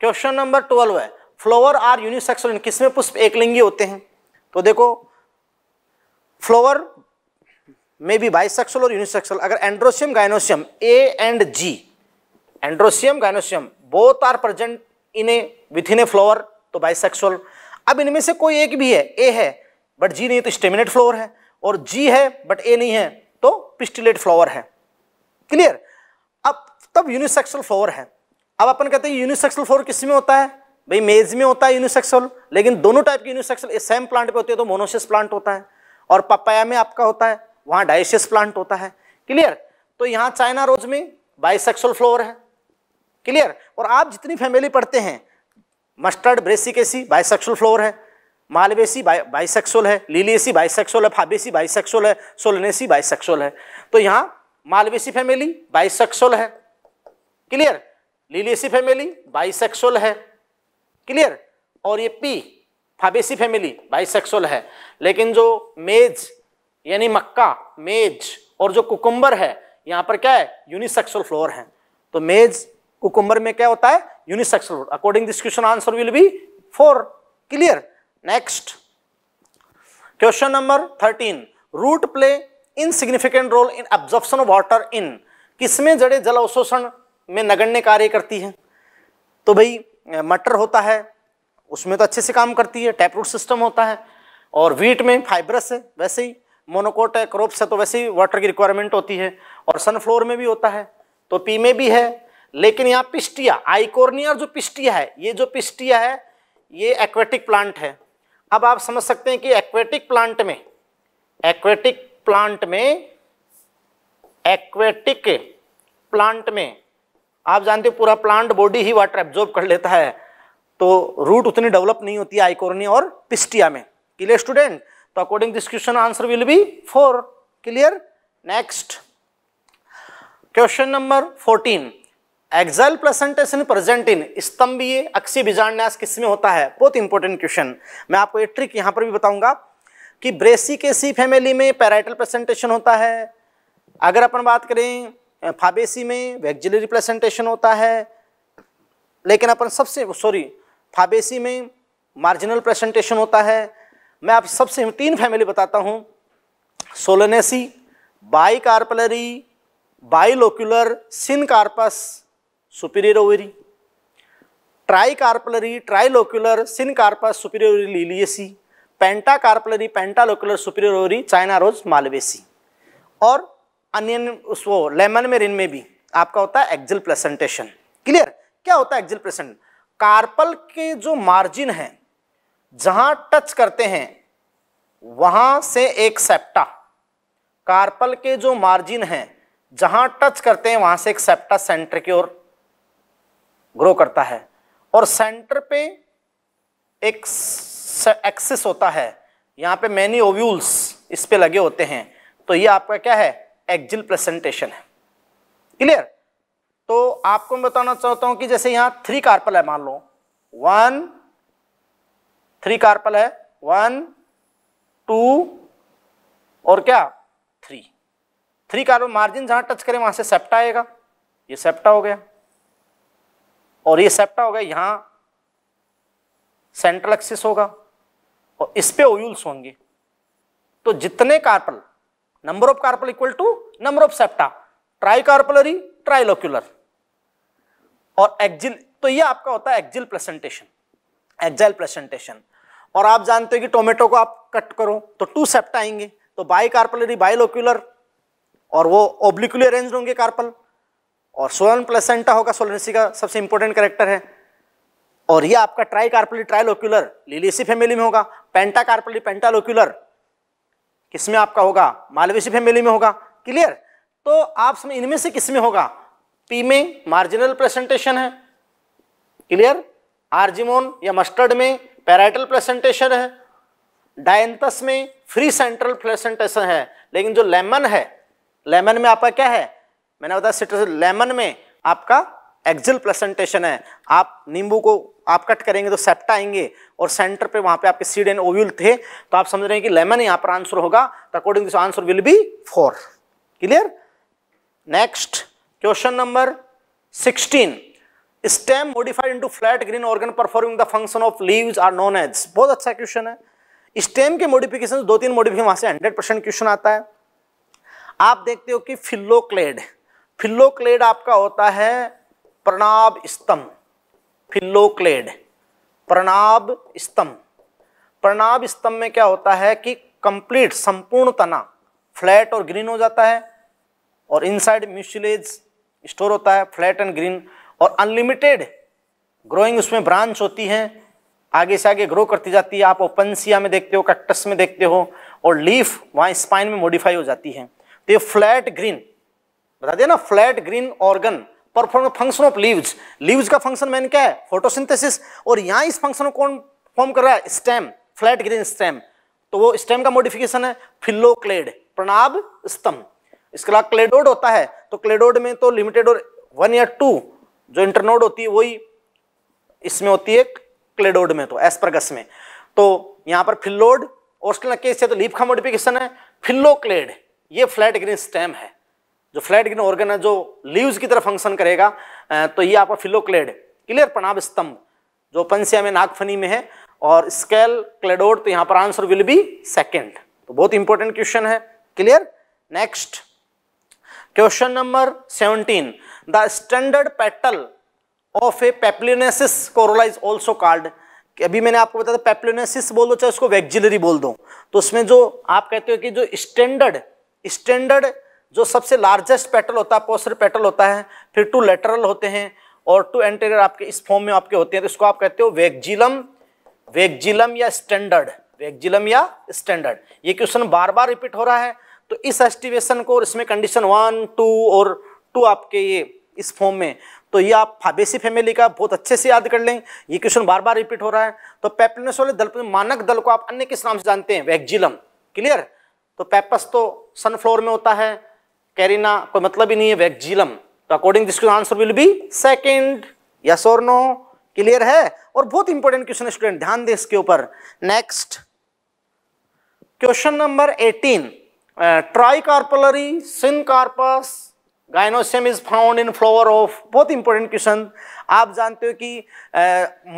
क्वेश्चन नंबर ट्वेल्व है। फ्लोवर आर यूनिसेक्सुअल किसमें पुष्प एक लिंगी होते हैं? तो देखो फ्लोवर मे बी बाइसेक्सुअल और यूनिसेक्सुअल अगर androecium gynoecium A and G androecium gynoecium both are present in a with in a flower तो बाइसेक्सुअल अब इनमें से कोई एक भी है ए है बट जी नहीं तो स्टेमिनेट फ्लोर है, और जी है बट ए नहीं है तो पिस्टिलेट फ्लावर है। क्लियर अब तब यूनिसेक्सुअल फ्लोर है। अब अपन कहते हैं यूनिसेक्सुअल फ्लावर किसमें होता है? भाई मेज में होता है यूनिसेक्सुअल लेकिन दोनों टाइप के यूनिसेक्सुअल सेम प्लांट पे होते हैं तो मोनोसियस प्लांट होता है, और पपाया में आपका होता है, वहाँ डाइसियस प्लांट होता है। क्लियर तो यहाँ चाइना रोज में बाइसेक्सुअल फ्लोवर है। क्लियर और आप जितनी फैमिली पढ़ते हैं मस्टर्ड ब्रेसिकेसी बाइसेक्सुअल फ्लोवर है। मालवेसी बाइसेक्सुअल है। लीलियसी बाइसेक्सुअल है। फाबेसी बाइसेक्सुअल है। सोलनेसी बाइसेक्सुअल है। तो यहाँ मालवेसी फैमिली बाइसेक्सुअल है। क्लियर लीलियसी फैमिली बाइसेक्सुअल है। क्लियर और ये पी फाबेसी फैमिली बाइसेक्सुअल है। लेकिन जो मेज यानी मक्का मेज और जो कुकुम्बर है, यहाँ पर क्या है? यूनिसेक्सुअल फ्लोर है। तो मेज कुकुम्बर में क्या होता है? Unisex unisexual according this question answer will be four clear next question number thirteen root play in significant role in absorption of water in किसमें जड़े जल अवशोषण में नगण्य कार्य करती है? तो भाई, मटर होता है, उसमें तो अच्छे से काम करती है टैप रूट सिस्टम होता है, और वीट में फाइब्रस है, वैसे ही। मोनोकोट है क्रोप्स है तो वैसे ही वाटर की रिक्वायरमेंट होती है, और सनफ्लोर में भी होता है तो पी में भी है लेकिन यहाँ पिस्टिया, आइकोर्निया जो पिस्टिया है, ये जो पिस्टिया है, ये एक्वेटिक प्लांट है। अब आप समझ सकते हैं कि एक्वेटिक प्लांट में, एक्वेटिक प्लांट में, एक्वेटिक प्लांट में, आप जानते हो पूरा प्लांट बॉडी ही वाटर एब्जॉर्ब कर लेता है तो रूट उतनी डेवलप नहीं होती आइकोर्निया और पिस्टिया में। क्लियर स्टूडेंट तो according this question answer will be four clear next question number fourteen axile placentation present in स्तंभीय अक्षी बीजान्यास किसमें होता है? बहुत इंपॉर्टेंट क्वेश्चन मैं आपको ये ट्रिक यहाँ पर भी बताऊँगा कि ब्रेसी के सी फैमिली में पैराइटल प्रेजेंटेशन होता है। अगर अपन बात करें फाबेसी में वैक्जिलरी प्रेजेंटेशन होता है। लेकिन अपन सबसे सॉरी फाबेसी में मार्जिनल प्रेजेंटेशन होता है। मैं आप सबसे तीन फैमिली बताता हूँ। Solanaceae bicarpellary bilocular syncarpous superior ovary tricarpellary trilocular syncarpous superior ovary Liliaceae pentacarpellary pentalocular superior ovary China rose Malvaceae और अन्य उस वो लेमन में रिन में भी आपका होता है एक्जिल प्रेजेंटेशन क्लियर क्या होता है एक्जिल प्रेजेंट कार्पल के जो मार्जिन है, जहाँ टच करते हैं, वहाँ से एक सेप्टा कार्पल के जो मार्जिन है, जहाँ टच करते हैं, वहाँ से एक सेप्टा सेंटर की ओर. ग्रो करता है। और सेंटर पे एक एक्सिस होता है। यहाँ पे मैनी ओव्यूल्स इस पे लगे होते हैं। तो ये आपका क्या है? एक्जिल प्रेजेंटेशन है। क्लियर तो आपको मैं बताना चाहता हूँ कि जैसे यहाँ थ्री कार्पल है, मान लो। वन थ्री कार्पल है। वन टू और क्या? थ्री थ्री कार्पल मार्जिन जहाँ टच करें, वहाँ से सेप्टा आएगा। ये सेप्टा हो गया। और ये सेप्टा होगा यहाँ सेंट्रल एक्सिस होगा और इस पे ओयूल्स होंगे। तो जितने carpel number of carpel equal to number of septa tricarpellary trilocular और एक्जिल तो ये आपका होता है एक्जिल प्रेजेंटेशन एक्जाइल प्रेजेंटेशन और आप जानते हो कि टोमेटो को आप कट करो तो टू सेप्टा आएँगे तो बाई कार्पलरी बाइलोक्यूलर और वो ओब्लिकुलर अरेंज होंगे कार्पल और सोलन प्लेसेंटा होगा सोलनेसी का सबसे इंपॉर्टेंट करेक्टर है। और ये आपका tricarpellary trilocular Liliaceae family में होगा पेंटा कार्पली पेंटालोक्यूलर किसमें आपका होगा? मालवेसी फैमिली में होगा। क्लियर तो आप समझ इनमें से किसमें होगा? पी में मार्जिनल प्रेजेंटेशन है। क्लियर आर्जिमोन या मस्टर्ड में पैराइटल प्रेजेंटेशन है। डायंतस में फ्री सेंट्रल प्रेजेंटेशन है। लेकिन जो लेमन है लेमन में आपका क्या है? मैंने बताया सिट्रस लेमन में आपका एक्जिल प्रेजेंटेशन है। आप नींबू को आप कट करेंगे तो सेप्टा आएँगे और सेंटर पे वहाँ पे आपके सीड एंड ओव्यूल थे। तो आप समझ रहे हैं कि लेमन यहाँ पर आंसर होगा। तो according this answer will be four clear next question number sixteen stem modified into flat green organ performing the function of leaves are known as बहुत अच्छा क्वेश्चन है। स्टेम के मॉडिफिकेशन दो तीन मॉडिफिकेशन वहाँ से हंड्रेड परसेंट क्वेश्चन आता है। आप देखते हो कि फिल्लोक्लेड फिल्लोक्लेड आपका होता है प्रणाब स्तंभ। फिल्लोक्लेड, प्रणाब स्तंभ। प्रणाब स्तंभ में क्या होता है कि कंप्लीट संपूर्ण तना फ्लैट और ग्रीन हो जाता है और इनसाइड म्यूसिलेज स्टोर होता है फ्लैट एंड ग्रीन और अनलिमिटेड ग्रोइंग उसमें ब्रांच होती है। आगे से आगे ग्रो करती जाती है। आप ओपनसिया में देखते हो, कक्टस में देखते हो और लीफ वहाँ स्पाइन में मॉडिफाई हो जाती है। तो ये फ्लैट ग्रीन बता दिया ना flat green organ perform function of leaves leaves का फ़ंक्शन मैंने क्या है? फोटोसिंथेसिस और यहाँ इस फ़ंक्शन को कौन फॉर्म कर रहा है? स्टेम फ्लैट ग्रीन स्टेम तो वो स्टेम का मॉडिफिकेशन है। फिल्लोक्लेड प्रणाब, स्तंभ. इसके अलावा क्लेडोड होता है। तो क्लेडोड में तो लिमिटेड और वन या टू जो इंटरनोड होती है, वही इसमें होती है क्लेडोड में तो एस्परगस में. तो यहाँ पर फिल्लोड ऑस्ट्रेलिया केस है तो लीफ का मॉडिफिकेशन है? फिल्लोक्लेड ये फ्लैट ग्रीन स्टेम है। जो फ्लैट ग्रीन ऑर्गन है, जो लीव्स की तरह फ़ंक्शन करेगा तो ये आपका फिल्लोक्लेड क्लियर प्रणाब स्तंभ, जो पंसिया में, नागफनी में है, और स्केल क्लेडोड तो यहाँ पर आंसर विल बी सेकेंड तो बहुत इंपॉर्टेंट क्वेश्चन है clear next question number 17 the standard petal of a papilionaceous corolla is also called अभी मैंने आपको बताया था पेप्लिनेसिस बोल दो, चाहे उसको वेक्जिलरी बोल दो। तो उसमें जो आप कहते हो कि जो स्टैंडर्ड स्टैंडर्ड जो सबसे लार्जेस्ट पेटल होता है पोस्टर पेटल होता है, फिर टू लेटरल होते हैं और टू एंटेरियर आपके इस फॉर्म में आपके होते हैं। तो इसको आप कहते हो वेक्जिलम वेक्जिलम या स्टैंडर्ड वेक्जिलम या स्टैंडर्ड ये क्वेश्चन बार बार रिपीट हो रहा है। तो इस एस्टिवेशन को और इसमें कंडीशन वन टू और टू आपके ये इस फॉर्म में। तो ये आप फाबेसी फैमिली का बहुत अच्छे से याद कर लें। ये क्वेश्चन बार बार रिपीट हो रहा है। तो पेपलिनस वाले दल, मानक दल को आप अन्य किस नाम से जानते हैं? वैक्जिलम क्लियर तो पेपस तो सनफ्लोर में होता है। कैरिना, कोई मतलब ही नहीं है वैक्जिलम तो according this answer will be second yes और नो क्लियर है? और बहुत इंपॉर्टेंट क्वेश्चन है स्टूडेंट ध्यान दे इसके ऊपर। Next question number 18 tricarpellary syncarpous gynoecium is found in flower of बहुत इंपॉर्टेंट क्वेश्चन आप जानते हो कि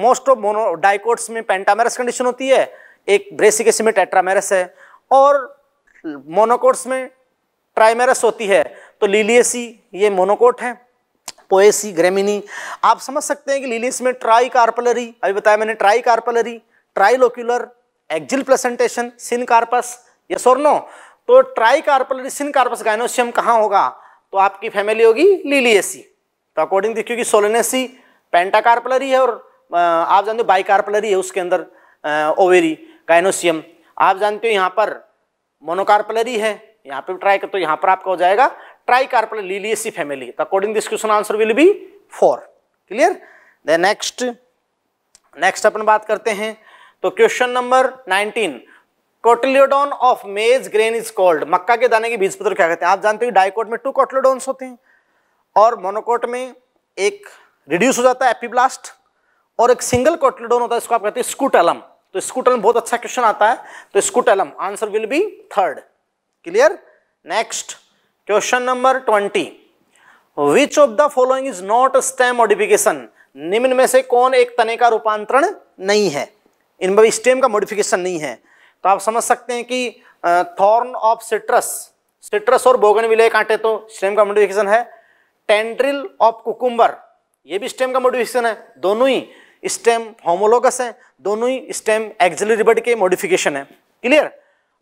मोस्ट ऑफ़ मोनो डाइकोट्स में पेंटामेरस कंडीशन होती है। एक ब्रेसिकेसी में टेट्रामेरस है। और मोनोकोट्स में ट्राइमेरस होती है तो लीलियसी ये मोनोकोट है, पोएसी, ग्रेमिनी। आप समझ सकते हैं कि लीलियस में ट्राई कार्पलरी अभी बताया मैंने tricarpellary trilocular, axile placentation syncarpous yes और नो। तो tricarpellary syncarpous gynoecium कहाँ होगा? तो आपकी फैमिली होगी लीलियसी। तो अकॉर्डिंग देखिए कि सोलेनेसी पेंटाकार्पलरी है और आप जानते हो बाइकार्पलरी है उसके अंदर ओवेरी गाइनोसियम आप जानते हो यहाँ पर मोनोकार्पलरी है यहाँ पे ट्राई कर तो यहाँ पर आपका हो जाएगा ट्राई कार्पल लीलियसी फैमिली। तो according this question answer will be four clear then next next अपन बात करते हैं। तो question number 19 cotyledon of maize grain is called मक्का के दाने के बीज पत्र क्या कहते हैं? आप जानते हो डाइकोट में टू कोटलियोडोन्स होते हैं और मोनोकोट में एक रिड्यूस हो जाता है एपीब्लास्ट और एक सिंगल कोटलिडोन होता है, इसको आप कहते हैं स्कूटलम। तो स्कूटलम बहुत अच्छा क्वेश्चन आता है। तो scutellum answer will be third clear next question number twenty which of the following is not stem modification निम्न में से कौन एक तने का रूपांतरण नहीं है? इनमें स्टेम का मॉडिफिकेशन नहीं है। तो आप समझ सकते हैं कि थॉर्न ऑफ़ सिट्रस सिट्रस और बोगन विलय कांटे तो स्टेम का मॉडिफिकेशन है। टेंड्रिल ऑफ़ कुकुम्बर ये भी स्टेम का मॉडिफिकेशन है। दोनों ही स्टेम होमोलोगस है, दोनों ही स्टेम एक्सिलरी बर्ड के मॉडिफिकेशन है। क्लियर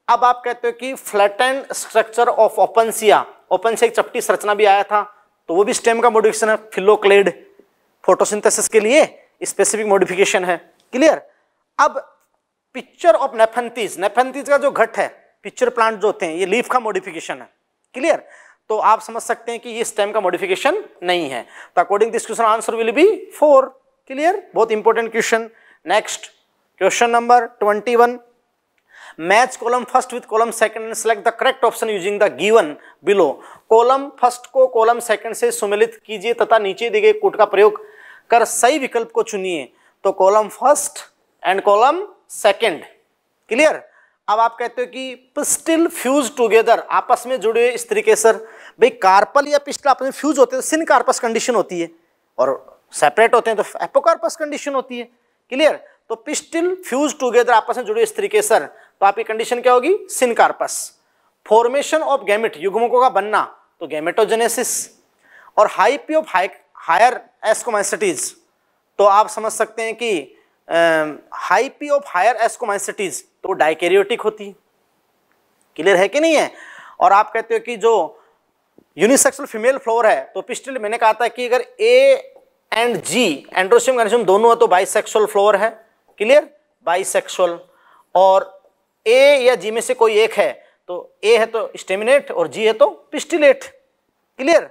अब आप कहते हो कि flattened structure of Opuntia Opuntia एक चपटी संरचना भी आया था तो वो भी स्टेम का मॉडिफिकेशन है फिलोक्लेड फोटोसिंथेसिस के लिए स्पेसिफिक मॉडिफिकेशन है. क्लियर अब पिक्चर ऑफ़ नेफेंथीज नेफेंथीज का जो घट है पिक्चर प्लांट जो होते हैं, ये लीफ का मॉडिफिकेशन है. क्लियर तो आप समझ सकते हैं कि ये स्टेम का मॉडिफिकेशन नहीं है. तो according this question answer will be four clear बहुत important question next question number twenty one match column first with column second and select the correct option using the given below column first को कॉलम सेकंड से सुमिलित कीजिए तथा नीचे दिए गए कोट का प्रयोग कर सही विकल्प को चुनिए। तो column first and column second clear अब आप कहते हो कि पिस्टिल फ्यूज टुगेदर आपस में जुड़े हुए इस तरीके सर भाई कार्पल या पिस्टल आपस में फ्यूज होते हैं सिन कार्पस कंडीशन होती है। और सेपरेट होते हैं तो एपोकार्पस कंडीशन होती है। क्लियर तो पिस्टिल फ्यूज टुगेदर आपस में जुड़े इस तरीके सर। तो आपकी कंडीशन क्या होगी? सिनकार्पस फॉर्मेशन ऑफ़ गैमेट युग्मकों का बनना तो गैमेटोजेनेसिस और hyphae of higher ascomycetes तो आप समझ सकते हैं कि hyphae of higher ascomycetes तो डाइकेरियोटिक होती है। क्लियर है कि नहीं है? और आप कहते हो कि जो यूनिसेक्सुअल फीमेल फ्लोर है तो पिस्टल मैंने कहा था कि अगर A and G androecium gynoecium दोनों है तो बाइसेक्सुअल फ्लोर है। क्लियर? बाइसेक्सुअल और ए या जी में से कोई एक है तो ए है तो स्टेमिनेट और जी है तो पिस्टिलेट क्लियर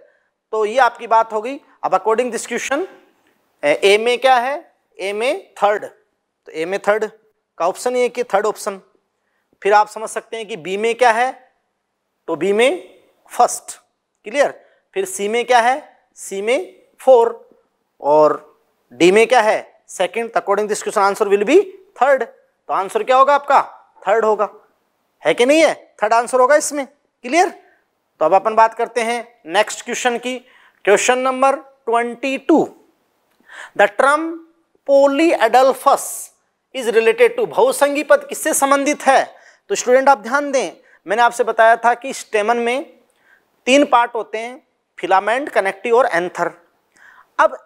तो ये आपकी बात हो गई। अब अकॉर्डिंग दिस क्वेश्चन ए में क्या है? ए में थर्ड तो ए में थर्ड का ऑप्शन ये कि थर्ड ऑप्शन फिर आप समझ सकते हैं कि बी में क्या है? तो बी में फ़र्स्ट क्लियर फिर सी में क्या है? सी में फोर और डी में क्या है? Second according this question answer will be third तो आंसर क्या होगा आपका? थर्ड होगा। है कि नहीं है? थर्ड आंसर होगा इसमें। क्लियर तो अब अपन बात करते हैं नेक्स्ट क्वेश्चन की। Question number twenty two the term polyadelphous is related to बहुसंगी पद किससे संबंधित है? तो स्टूडेंट आप ध्यान दें। मैंने आपसे बताया था कि स्टेमन में तीन पार्ट होते हैं फिलामेंट कनेक्टिव और एंथर अब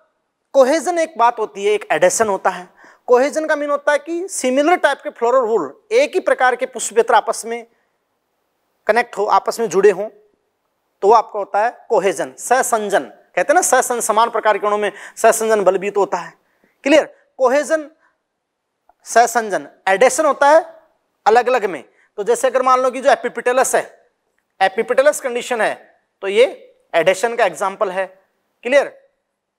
कोहेजन एक बात होती है, एक एडेशन होता है। कोहेजन का मीन होता है कि सिमिलर टाइप के फ्लोरल वूल एक ही प्रकार के पुष्पत्र आपस में कनेक्ट हो, आपस में जुड़े हों तो वो आपका होता है कोहेजन सहसंजन कहते हैं ना सहसन समान प्रकार के में सहसंजन बलबीत होता है। क्लियर कोहेजन सहसंजन एडेशन होता है अलग अलग में। तो जैसे अगर मान लो कि जो एपिपिटेलस है एपिपिटेलस कंडीशन है तो ये एडेशन का एग्ज़ाम्पल है। क्लियर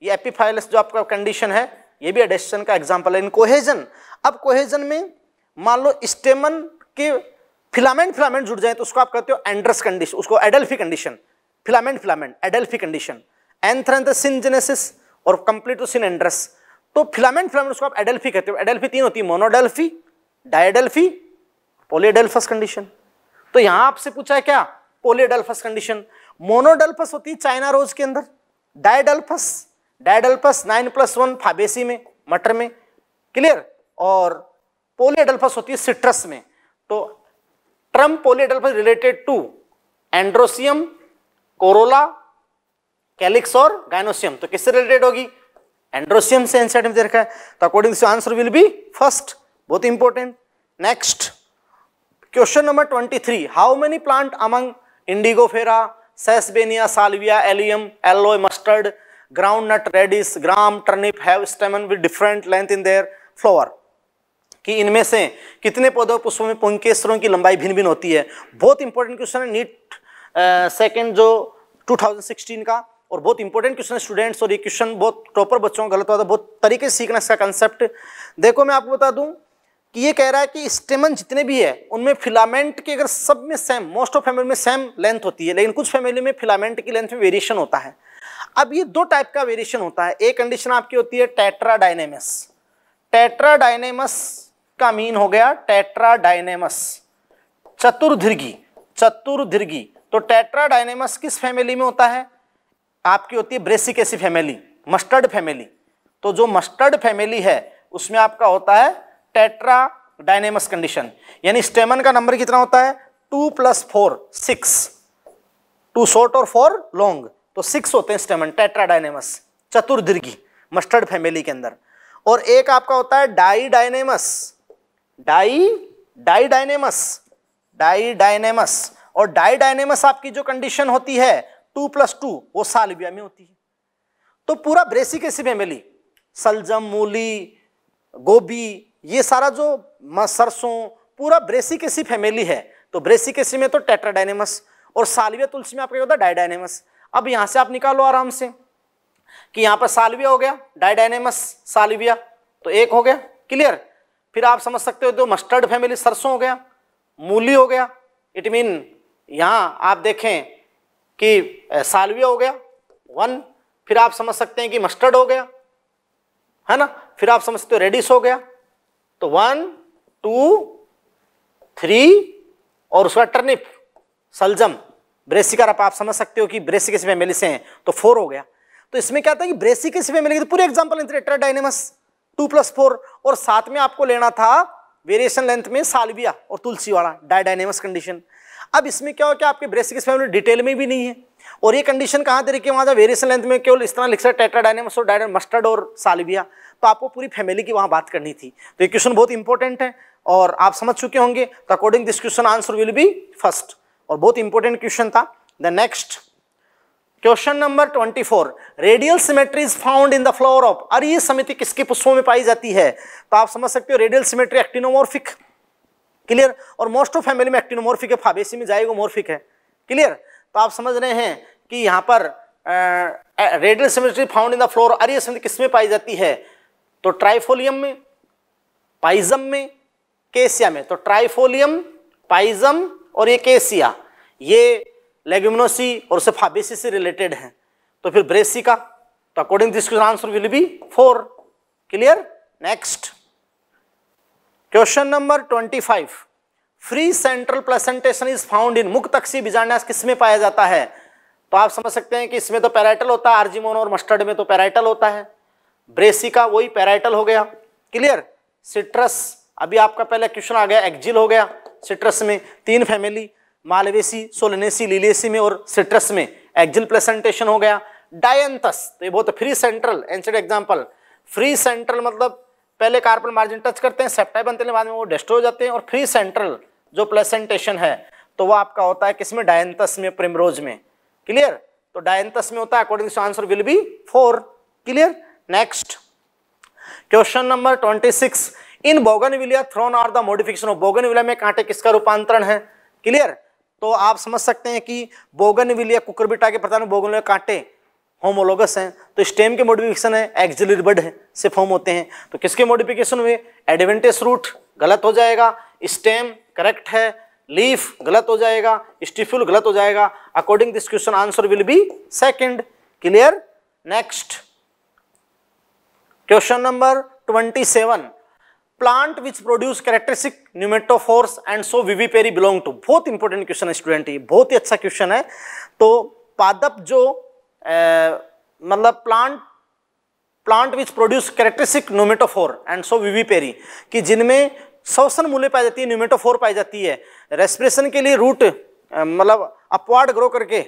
ये एपिफाइलस जो आपका कंडीशन है, ये भी एडेशन का एग्ज़ाम्पल है। इन कोहेजन अब कोहेजन में मान लो स्टेमन के फिलामेंट फिलामेंट जुड़ जाए तो उसको आप कहते हो एंड्रस कंडीशन उसको adelphy condition filament filament adelphy condition anther anther syngenesis और कंप्लीट सिन एंड्रस तो फिलामेंट फिलामेंट उसको आप एडल्फी कहते हो। एडल्फी तीन होती है मोनोडेल्फी डायडेल्फी पोलियडेल्फस कंडीशन तो यहाँ आपसे पूछा है क्या? पोलियडेल्फस कंडीशन मोनोडेल्फस होती है चाइना रोज के अंदर diadelphous diadelphous nine plus one Fabaceae में, मटर में, क्लियर? और पोलियडल्फस होती है सिट्रस में। तो term polyadelphous related to androecium, corolla, calyx और गाइनोसियम। तो किससे रिलेटेड होगी? एंड्रोसियम से एंसाइड में देखा है। तो according to answer will be first बहुत important next question number twenty three how many plant among Indigofera Sesbania Salvia Allium Aloe mustard nut radish gram turnip have stamen with different length in their flower कि इनमें से कितने पौधों पुष्पों में पुंकेसरों की लंबाई भिन्न भिन्न होती है? बहुत इंपॉर्टेंट क्वेश्चन है नीट सेकंड जो 2016 का, और बहुत इंपॉर्टेंट क्वेश्चन है स्टूडेंट्स और ये क्वेश्चन बहुत प्रॉपर बच्चों का गलत होता है बहुत तरीके से सीखना इसका कंसेप्ट देखो, मैं आपको बता दूँ कि ये कह रहा है कि स्टेमन जितने भी है, उनमें फिलामेंट के अगर सब में सेम मोस्ट ऑफ़ फैमिली में सेम लेंथ होती है, लेकिन कुछ फैमिली में फिलामेंट की लेंथ में वेरिएशन होता है। अब ये दो टाइप का वेरिएशन होता है। एक कंडीशन आपकी होती है टेट्राडाइनेमस टेट्राडाइनेमस का मीन हो गया टेट्राडाइनेमस चतुर्धिर्गी चतुर्धिर्गी। तो टेट्राडाइनेमस किस फैमिली में होता है? आपकी होती है ब्रेसिकेसी फैमिली मस्टर्ड फैमिली तो जो मस्टर्ड फैमिली है, उसमें आपका होता है टेट्रा डायनेमस कंडीशन यानी स्टेमन का नंबर कितना होता है? Two plus four six two short और फोर लॉन्ग तो सिक्स होते हैं स्टेमन, टेट्राडाइनेमस, चतुर्दीर्घी मस्टर्ड फैमिली के अंदर। और एक आपका होता है didynamous di didynamous didynamous और डाई डाइनेमस आपकी जो कंडीशन होती है टू प्लस टू वो सालविया में होती है। तो पूरा ब्रेसिक एसी फैमिली सलजम मूली, गोभी, ये सारा जो सरसों, पूरा ब्रेसिक एसी फैमिली है तो ब्रेसिक एसी में तो टेट्राडाइनेमस और सालविया तुलसी में आपका होता है, डाइडाइनेमस। अब यहाँ से आप निकालो आराम से कि यहाँ पर सालविया हो गया डाइडाइनेमस सालविया तो एक हो गया, क्लियर? फिर आप समझ सकते हो तो मस्टर्ड फैमिली सरसों हो गया, मूली हो गया, इट मीन यहाँ आप देखें कि सालविया हो गया, वन, फिर आप समझ सकते हैं कि मस्टर्ड हो गया, है ना? फिर आप समझते हो रेडिस हो गया तो वन, टू, थ्री, और उसका टर्निप, सलजम। ब्रेसिकर आप, आप समझ सकते हो कि ब्रेसिकस फैमिली से हैं तो फोर हो गया। तो इसमें क्या था कि ब्रेसिकस फैमिली के पूरे example dynamous two plus four और साथ में आपको लेना था वेरिएशन लेंथ में सालविया और तुलसी वाला डायडाइनेमस कंडीशन अब इसमें क्या हो क्या आपके ब्रेसिक फैमिली डिटेल में भी नहीं है। और ये कंडीशन कहाँ तरीके वहाँ जब वेरिएशन लेंथ में केवल इस तरह लिख सकते टेट्राडाइनमस और डायन मस्टर्ड और सालविया। तो आपको पूरी फैमिली की वहाँ बात करनी थी। तो ये क्वेश्चन बहुत इंपॉर्टेंट है और आप समझ चुके होंगे तो according this question answer will be first और बहुत इंपॉर्टेंट क्वेश्चन था. The next question number 24 radial symmetry is found in the flower of अरे ये समिति किसके पुष्पों में पाई जाती है? तो आप समझ सकते हो रेडियल सिमेट्री एक्टिनोमोर्फिक क्लियर और मोस्ट ऑफ़ फैमिली में एक्टिनोमोर्फिक है, फाबेसी में जाएगा मोर्फिक है. क्लियर तो आप समझ रहे हैं कि यहाँ पर radial symmetry found in the flower अरे समिति किसमें पाई जाती है? तो ट्राइफोलियम में, पाइजम में केसिया में. तो ट्राइफोलियम पाइजम और ये केसिया, ये लेग्यूमिनोसी और उससे फाबेसी से रिलेटेड हैं। तो फिर ब्रेसी का तो according this question answer will be four clear next question number twenty five free central placentation is found in मुक्त तक्षी बीजान्यास किसमें पाया जाता है? तो आप समझ सकते हैं कि इसमें तो पैराइटल होता है आर्जिमोन और मस्टर्ड में तो पैराइटल होता है। ब्रेसी का वही पैराइटल हो गया। क्लियर सिट्रस अभी आपका पहले क्वेश्चन आ गया एक्जिल हो गया। सिट्रस में, तीन फैमिली, मालवेसी, सोलनेसी, लीलेसी में और सिट्रस में। एक्जिल प्लेसेंटेशन हो गया। डायंतस तो ये बहुत फ्री सेंट्रल एंसेड एग्ज़ाम्पल फ्री सेंट्रल मतलब पहले कार्बन मार्जिन टच करते हैं सेप्टाई बनते हैं, बाद में वो डेस्ट्रो हो जाते हैं और फ्री सेंट्रल जो प्लेसेंटेशन है तो वो आपका होता है किसमें? डायंतस में प्रिमरोज में। क्लियर तो डायंतस में होता है according to answer will be four clear next question number twenty six in Bougainvillea thorn are the modification of Bougainvillea में कांटे किसका रूपांतरण है? क्लियर तो आप समझ सकते हैं कि बोगनविलिया कुकरबिटा के प्रधान बोगनविलिया कांटे होमोलोगस हैं। तो स्टेम के मॉडिफिकेशन है एक्सिलरी बड से फॉर्म होते हैं। तो किसके मॉडिफिकेशन हुए? एडवेंटेज रूट गलत हो जाएगा। स्टेम करेक्ट है लीफ गलत हो जाएगा स्टिफ्यूल गलत हो जाएगा। According this question answer will be second clear next question number twenty seven plant which produce characteristic pneumatophores and so vivipary belong to बहुत इंपॉर्टेंट क्वेश्चन है स्टूडेंट ये बहुत ही अच्छा क्वेश्चन है। तो पादप जो मतलब plant plant which produce characteristic pneumatophore and so vivipary कि जिनमें श्वसन मूल्य पाई जाती है न्यूमेटोफोर पाई जाती है। रेस्पिरेशन के लिए रूट मतलब अपवार्ड ग्रो करके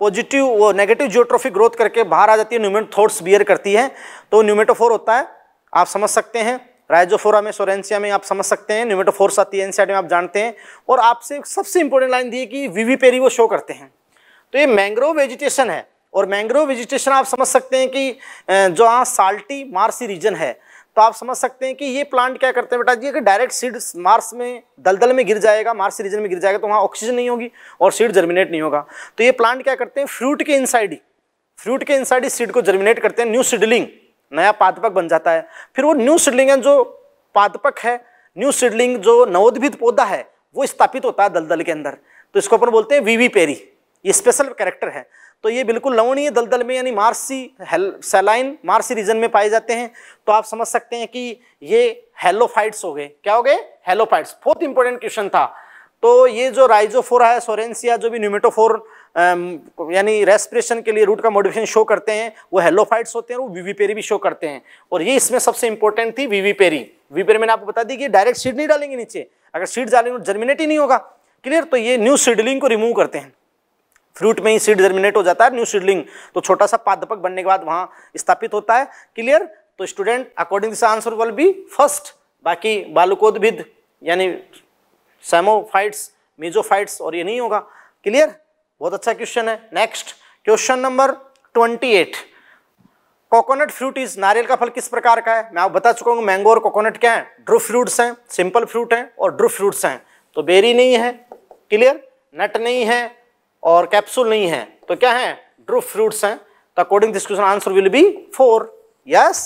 पॉजिटिव वो नेगेटिव जियोट्रोफिक ग्रोथ करके बाहर आ जाती है न्यूमेट बियर करती है। तो न्यूमेटोफोर होता है, आप समझ सकते हैं। राइजोफोरा में, सोरेंसिया में आप समझ सकते हैं न्यूमेटोफोर्स आती है में आप जानते हैं, और आपसे सबसे इंपॉर्टेंट लाइन दी है कि वीवी पेरी वो शो करते हैं। तो ये मैंग्रोव वेजिटेशन है, और मैंग्रोव वेजिटेशन आप समझ सकते हैं कि जो हाँ साल्टी मार्सी रीजन है तो आप समझ सकते हैं कि ये प्लांट क्या करते हैं बेटा जी, अगर डायरेक्ट सीड मार्स में, दलदल में गिर जाएगा मार्स रीजन में गिर जाएगा तो वहाँ ऑक्सीजन नहीं होगी और सीड जर्मिनेट नहीं होगा। तो ये प्लांट क्या करते हैं फ्रूट के इनसाइड ही फ्रूट के इनसाइड ही सीड को जर्मिनेट करते हैं न्यू सीडलिंग नया पादपक बन जाता है। फिर वो न्यू सीडलिंग जो पादपक है, न्यू सीडलिंग जो नवोद्भित पौधा है, वो स्थापित होता है दलदल के अंदर। तो इसको अपन बोलते हैं वीवी पेरी। ये स्पेशल कैरेक्टर है। तो ये बिल्कुल लवणीय दलदल में, यानी मार्सी सेलाइन मार्सी रीजन में पाए जाते हैं। तो आप समझ सकते हैं कि ये हेलोफाइट्स हो गए। क्या हो गए? हेलोफाइट्स। बहुत इंपॉर्टेंट क्वेश्चन था। तो ये जो राइजोफोरा है सोरेंसिया जो भी न्यूमेटोफोर यानी रेस्पिरेशन के लिए रूट का मॉडिफिकेशन शो करते हैं, वो हेलोफाइट्स होते हैं वो वीवीपेरी भी शो करते हैं। और ये इसमें सबसे इंपॉर्टेंट थी वीवीपेरी वीवीपेरी मैंने आपको बता दी कि डायरेक्ट सीड नहीं डालेंगे नीचे। अगर सीड डालेंगे तो जर्मिनेट ही नहीं होगा। क्लियर तो ये न्यू सीडलिंग को रिमूव करते हैं। फ्रूट में ही सीड जर्मिनेट हो जाता है न्यू सीडलिंग तो छोटा सा पादपक बनने के बाद वहाँ स्थापित होता है। क्लियर तो student according this answer will be first बाकी बालुकोद्भिद, यानी सेमोफाइट्स मीजोफाइट्स और ये नहीं होगा। क्लियर बहुत अच्छा क्वेश्चन है। Next question number twenty eight coconut fruit is नारियल का फल किस प्रकार का है? मैं आप बता चुका हूँ मैंगो और कोकोनट क्या है? ड्रू फ्रूट्स हैं सिंपल फ्रूट हैं और ड्रू फ्रूट्स हैं। तो बेरी नहीं है क्लियर नट नहीं है और कैप्सूल नहीं है। तो क्या है? ड्रू फ्रूट्स हैं। तो according this question answer will be four yes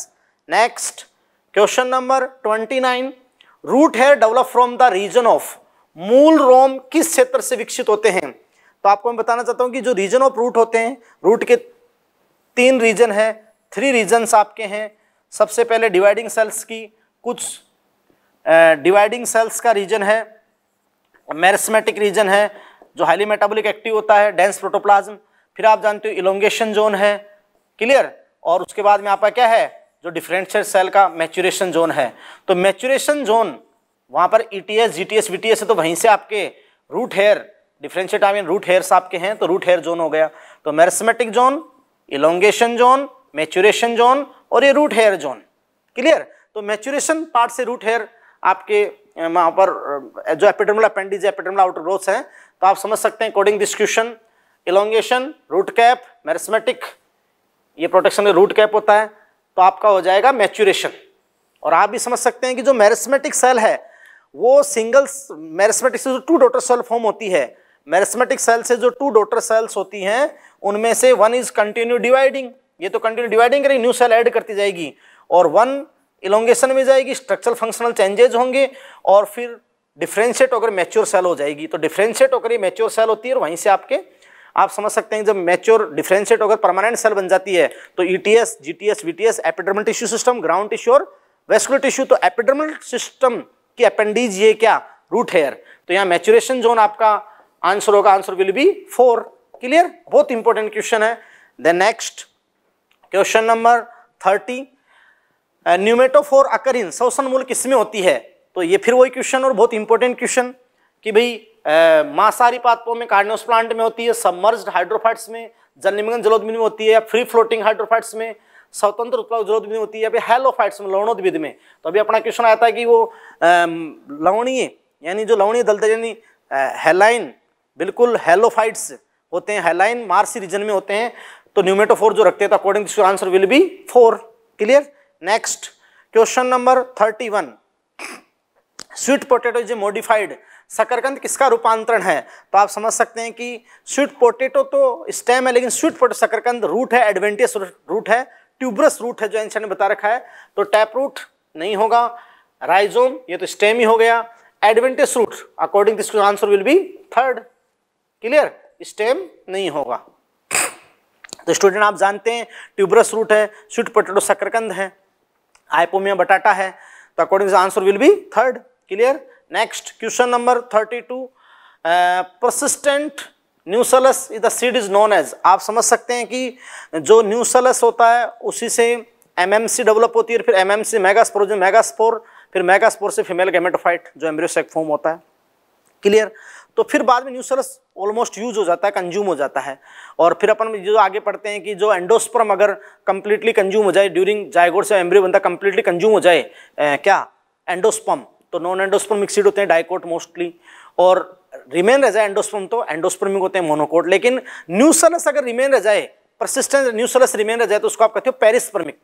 next question number twenty nine root hair develop from the region of मूल रोम किस क्षेत्र से विकसित होते हैं? तो आपको मैं बताना चाहता हूँ कि जो रीजन ऑफ़ रूट होते हैं रूट के तीन रीजन है थ्री रीजन्स आपके हैं। सबसे पहले डिवाइडिंग सेल्स की कुछ डिवाइडिंग सेल्स का रीजन है मेरस्मेटिक रीजन है, जो हाईली मेटाबॉलिक एक्टिव होता है डेंस प्रोटोप्लाज्म फिर आप जानते हो इलोंगेशन जोन है क्लियर और उसके बाद में आपका क्या है? जो डिफरेंशियल सेल का मैचुरेशन जोन है। तो मैचुरेशन जोन वहाँ पर E T S G T S V T S है तो वहीं से आपके root hair differentiate I mean root hairs आपके हैं तो रूट हेयर जोन हो गया। तो meristematic zone elongation zone maturation zone और ये रूट हेयर जोन क्लियर तो मेचुरेशन पार्ट से रूट हेयर आपके वहाँ पर जो epidermal appendage epidermal outer growth है तो आप समझ सकते हैं coding discussion elongation root cap meristematic ये प्रोटेक्शन रूट कैप होता है तो आपका हो जाएगा मैच्यूरेशन और आप भी समझ सकते हैं कि जो मेरसमेटिक सेल है, वो सिंगल मेरसमेटिक से जो टू डॉटर सेल फॉर्म होती है। मेरसमेटिक सेल से जो टू डॉटर सेल्स होती हैं, उनमें से वन इज़ कंटिन्यू डिवाइडिंग ये तो कंटिन्यू डिवाइडिंग करेगी न्यू सेल ऐड करती जाएगी। और वन इलोंगेशन में जाएगी स्ट्रक्चरल फंक्शनल चेंजेज होंगे, और फिर डिफ्रेंशिएट होकर मैच्योर सेल हो जाएगी तो डिफ्रेंशिएट होकर ये मैच्योर सेल होती है, और वहीं से आपके, आप समझ सकते हैं जब मैच्योर डिफ्रेंशिएट होकर परमानेंट सेल बन जाती है तो ETS GTS VTS epidermal tissue system ground tissue और वेस्कुलर टिश्यू तो एपिडर्मल सिस्टम की अपेंडीज ये क्या? रूट हेयर तो यहाँ मैच्योरेशन जोन आपका आंसर होगा, answer will be four clear बहुत इंपॉर्टेंट क्वेश्चन है। Then next question number thirty pneumatophore अकरिन शोषण मूल किसमें होती है? तो ये फिर वही क्वेश्चन और बहुत इंपॉर्टेंट क्वेश्चन कि भाई मांसाहारी पात्रों में कार्डिनोस प्लांट में होती है सबमर्ज्ड हाइड्रोफाइट्स में, जल निमग्न जलोद्भिद में होती है, या फ्री फ्लोटिंग हाइड्रोफाइट्स में, स्वतंत्र उत्पाद जलोद्भिद में होती है, या फिर हेलोफाइट्स में, लवणोद्भिद में। तो अभी अपना क्वेश्चन आता है कि वो लवणीय, यानी जो लवणीय दलते यानी हेलाइन बिल्कुल हेलोफाइट्स होते हैं, हेलाइन मार्सी रीजन में होते हैं। तो न्यूमेटोफोर जो रखते हैं according to answer will be four clear next question number thirty one sweet potato is a modified शकरकंद किसका रूपांतरण है? तो आप समझ सकते हैं कि स्वीट पोटेटो तो स्टेम है, लेकिन स्वीट पोटेटो शकरकंद रूट है एडवेंटियस रूट है ट्यूबरस रूट है जो एंशन ने बता रखा है। तो टैप रूट नहीं होगा राइजोम ये तो स्टेम ही हो गया। Adventitious root according this answer will be third clear? Stem नहीं होगा। तो स्टूडेंट आप जानते हैं ट्यूबरस रूट है स्वीट पोटेटो शकरकंद है आइपोमिया बटाटा है तो according answer will be third clear next question number thirty two persistent nucellus is the seed is known as आप समझ सकते हैं कि जो न्यूसलस होता है, उसी से एमएमसी डेवलप होती है, फिर एमएमसी मेगास्पोर जो मेगास्पोर फिर मेगास्पोर से फीमेल गेमेटोफाइट जो एम्ब्रियोसेक फॉर्म होता है। क्लियर तो फिर बाद में न्यूसलस ऑलमोस्ट यूज़ हो जाता है कंज्यूम हो जाता है। और फिर अपन जो आगे पढ़ते हैं कि जो एंडोस्पर्म अगर कंप्लीटली कंज्यूम हो जाए ड्यूरिंग जायगोड से एम्ब्रियो बनता कंप्लीटली कंज्यूम हो जाए ए, क्या? एंडोस्पर्म तो नॉन एंडोस्पर्म मिक्सिड होते हैं डाइकोट मोस्टली और रिमेन रह जाए एंडोस्पर्म तो एंडोस्पर्मिक होते हैं मोनोकोट लेकिन न्यूसलस अगर रिमेन रह जाए परसिस्टेंट न्यूसलस रिमेन रह जाए तो उसको आप कहते हो पेरिस्पर्मिक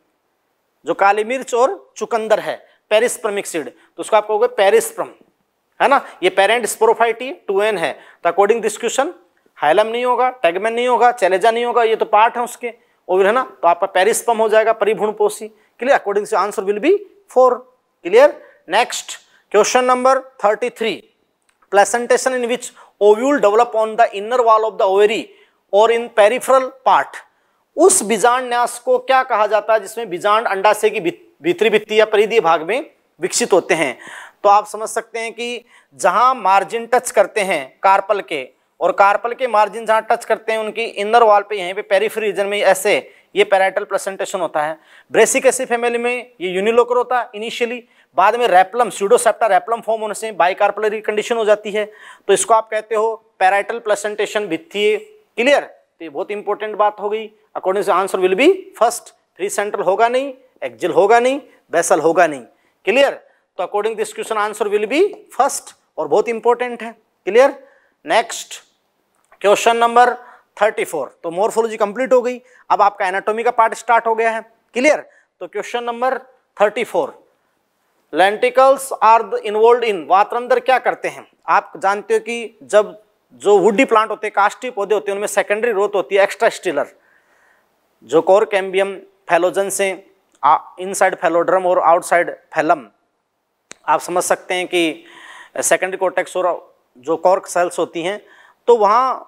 जो काली मिर्च और चुकंदर है पेरिस्पर्मिक सीड तो उसको आप कहोगे पेरिस्प्रम है ना? ये पेरेंट स्पोरोफाइटी टू एन है। तो अकॉर्डिंग दिस क्वेश्चन हाइलम नहीं होगा टैगमेन नहीं होगा चैलेजा नहीं होगा, ये तो पार्ट है उसके। और है ना? तो आपका पेरिस्पम हो जाएगा परिभूण पोषी clear according to answer will be four clear next Question number 33. Placentation in which ovule develop on the inner wall of the ovary or in peripheral part. उस बीजांड न्यास को क्या कहा जाता है, जिसमें बीजांड अंडाशय की भीतरी भित्ति या परिधीय भाग में विकसित होते हैं? तो आप समझ सकते हैं कि जहाँ मार्जिन टच करते हैं कार्पल के, और कार्पल के मार्जिन जहाँ टच करते हैं, उनकी इनर वॉल पे, यहीं पे पेरिफेरी रीजन में ऐसे ये पैराइटल प्रेजेंटेशन होता है। ब्रेसिक एसी फैमिली में ये यूनिलोकर होता है इनिशियली बाद में रैपलम स्यूडोसेप्टा रैपलम फॉर्म होने से बाइकार्पलरी कंडीशन हो जाती है। तो इसको आप कहते हो पैराइटल प्लेसेंटेशन भित्तीय क्लियर तो ये बहुत इंपॉर्टेंट बात हो गई। According to answer will be first free central होगा नहीं एक्जिल होगा नहीं बेसल होगा नहीं। क्लियर तो according this question answer will be first और बहुत इंपॉर्टेंट है. Clear next question number thirty four तो मोरफोलॉजी कंप्लीट हो गई. अब आपका एनाटोमी का पार्ट स्टार्ट हो गया है. क्लियर तो question number thirty four lenticels are involved in वातरंदर क्या करते हैं? आप जानते हो कि जब जो वुडी प्लांट होते हैं कास्टी पौधे होते हैं, उनमें सेकेंडरी ग्रोथ होती है एक्स्ट्रा स्टिलर जो कोर कैम्बियम फैलोजन से इनसाइड फैलोड्रम और आउटसाइड फैलम आप समझ सकते हैं कि सेकेंडरी कोटेक्स और जो कॉर्क सेल्स होती हैं तो वहाँ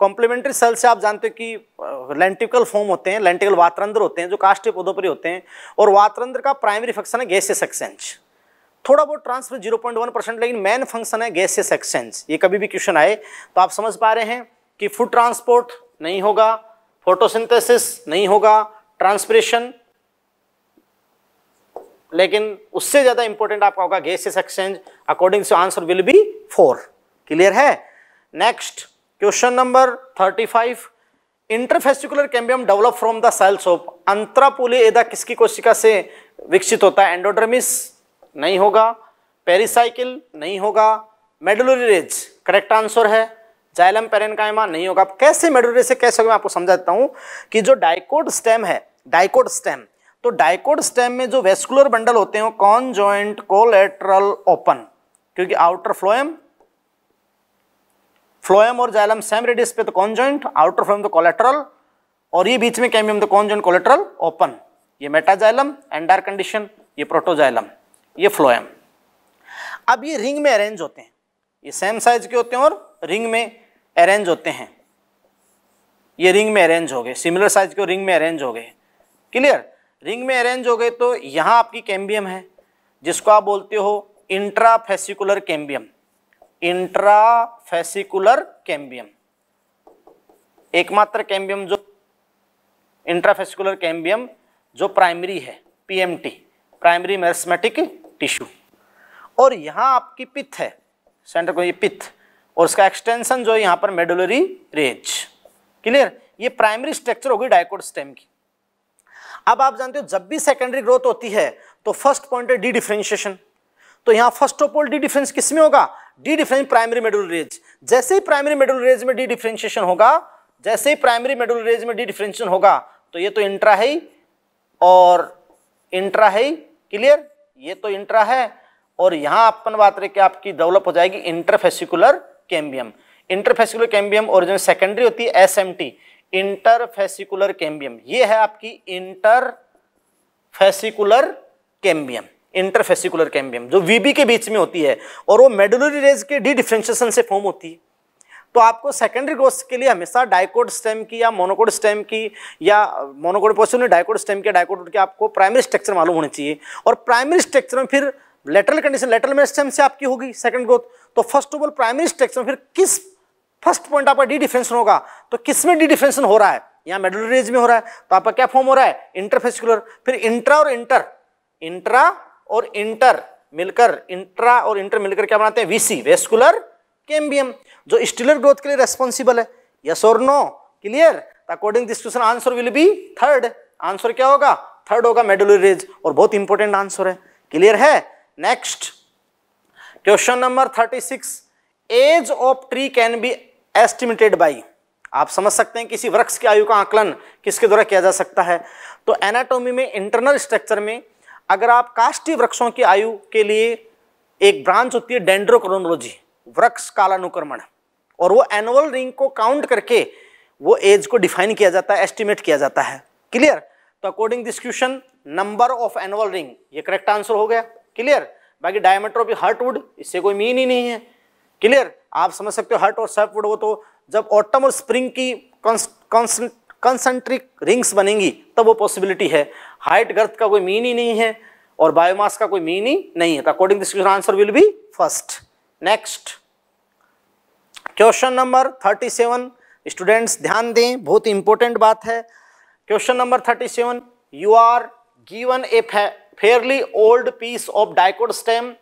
कॉम्प्लीमेंट्री सेल से आप जानते हो कि लेंटिकल फॉर्म होते हैं लेंटिकल वातरंद्र होते हैं, जो काष्ट पौधों पर होते हैं, और वातरंद्र का प्राइमरी फ़ंक्शन है गैसियस एक्सचेंज थोड़ा बहुत transfer zero point one percent लेकिन मेन फ़ंक्शन है गैसियस एक्सचेंज ये कभी भी क्वेश्चन आए तो आप समझ पा रहे हैं कि फ़ूड ट्रांसपोर्ट नहीं होगा फोटोसिंथेसिस नहीं होगा ट्रांसपरेशन लेकिन उससे ज़्यादा इंपॉर्टेंट आपका होगा gaseous exchange according to answer will be four clear है? Next question number thirty five interfascicular cambium develop from the cells of अंतरापोली एदा किसकी कोशिका से विकसित होता है? एंडोड्रमिस नहीं होगा. पेरिसाइकिल नहीं होगा. मेडुलरी रेज करेक्ट आंसर है. जाइलम पेरेनकाइमा नहीं होगा. कैसे मेडुलरी से कैसे होगा? मैं आपको समझा देता हूँ कि जो डाइकोड स्टेम है डाइकोड स्टेम तो डाइकोड स्टेम में जो वेस्कुलर बंडल होते हैं कॉन ज्वाइंट कोलेट्रल ओपन क्योंकि आउटर फ्लोएम फ्लोएम और जाइलम सेम रेडियस पे तो कौन जॉइंट आउटर फ्लोएम तो कोलेट्रल और ये बीच में कैमियम तो कौन जॉइंट कोलेट्रल ओपन ये मेटाजाइलम एंडार कंडीशन ये प्रोटोजाइलम ये फ्लोएम अब ये रिंग में अरेंज होते हैं. ये सेम साइज़ के होते हैं और रिंग में अरेंज होते हैं. ये रिंग में अरेंज हो गए. सिमिलर साइज़ के रिंग में अरेंज हो गए. क्लियर रिंग में अरेंज हो गए तो यहाँ आपकी कैम्बियम है, जिसको आप बोलते हो इंट्राफेसिकुलर कैम्बियम इंट्राफेसिकुलर कैम्बियम एकमात्र कैम्बियम जो इंट्राफेसिकुलर कैम्बियम जो प्राइमरी है पीएमटी प्राइमरी मेरस्मेटिक टिश्यू और यहाँ आपकी पिथ है सेंटर को ये पिथ और उसका एक्सटेंशन जो है यहाँ पर मेडुलरी रेज क्लियर ये प्राइमरी स्ट्रक्चर होगी डायकोड स्टेम की। अब आप जानते हो, जब भी सेकेंडरी ग्रोथ होती है तो फ़र्स्ट पॉइंट है डी डिफ्रेंशिएशन तो यहाँ first of all D difference किसमें होगा? D difference primary medullary rays जैसे ही प्राइमरी मेडुलर रेज में डी डिफ्रेंशिएशन होगा, जैसे ही प्राइमरी मेडुलर रेज में डी डिफ्रेंशिएशन होगा तो ये तो इंट्रा है और इंट्रा है क्लियर ये तो इंट्रा है, और यहाँ अपन बात रहे कि आपकी डेवलप हो जाएगी इंटरफेसिकुलर कैम्बियम इंटरफेसिकुलर कैम्बियम और जो सेकेंडरी होती है S M T interfascicular cambium. ये है आपकी इंटरफेसिकुलर कैम्बियम इंटरफेसिकुलर कैम्बियम, जो वीबी के बीच में होती है और वो मेडुलरी रेज के डी डिफ्रेंशिएशन से फॉर्म होती है। तो आपको सेकेंडरी ग्रोथ के लिए हमेशा डाइकोड स्टेम की या मोनोकोड स्टेम की या मोनोकोड पॉसिबल डाइकोड स्टेम की डाइकोड की आपको प्राइमरी स्ट्रक्चर मालूम होनी चाहिए। और प्राइमरी स्ट्रक्चर में फिर लेटरल कंडीशन लेटरल में स्टेम से आपकी होगी सेकंड ग्रोथ तो first of all primary structure में फिर किस फ़र्स्ट पॉइंट आपका डी डिफेंशन होगा। तो किसमें डी डिफेंशन हो रहा है? यहाँ मेडुलरी रेज में हो रहा है। तो आपका क्या फॉर्म हो रहा है? इंटरफेसिकुलर फिर इंट्रा और इंटर इंट्रा और इंटर मिलकर इंट्रा और इंटर मिलकर क्या बनाते हैं? वीसी वेस्कुलर कैम्बियम जो स्टिलर ग्रोथ के लिए रेस्पॉन्सिबल है। यस और no clear according this question answer will be third answer क्या होगा? थर्ड होगा मेडुलरी रेज और बहुत इंपॉर्टेंट आंसर है। क्लियर है? Next question number thirty six age of tree can be estimated by आप समझ सकते हैं किसी वृक्ष की आयु का आकलन किसके द्वारा किया जा सकता है। तो एनाटोमी में इंटरनल स्ट्रक्चर में, अगर आप काष्टी वृक्षों की आयु के लिए एक ब्रांच होती है डेंड्रोक्रोनोलॉजी वृक्ष कालानुक्रमण। और वो एनुअल रिंग को काउंट करके वो एज को डिफाइन किया जाता है एस्टिमेट किया जाता है। क्लियर तो according this question number of annual ring ये करेक्ट आंसर हो गया। क्लियर बाकी डायमीटर ऑफ़ हर्ट इससे कोई मीन ही नहीं है। क्लियर आप समझ सकते हो, हर्ट और सेफ़ वुड वो तो जब ऑटम और स्प्रिंग की कंसंट्रिक रिंग्स बनेंगी, तब वो पॉसिबिलिटी है। हाइट गर्थ का कोई मीन ही नहीं है और बायोमास का कोई मीन ही नहीं है। According this question answer will be first next question number thirty seven students ध्यान दें, बहुत इंपॉर्टेंट बात है। Question number thirty seven you are given a fairly old piece of dicot stem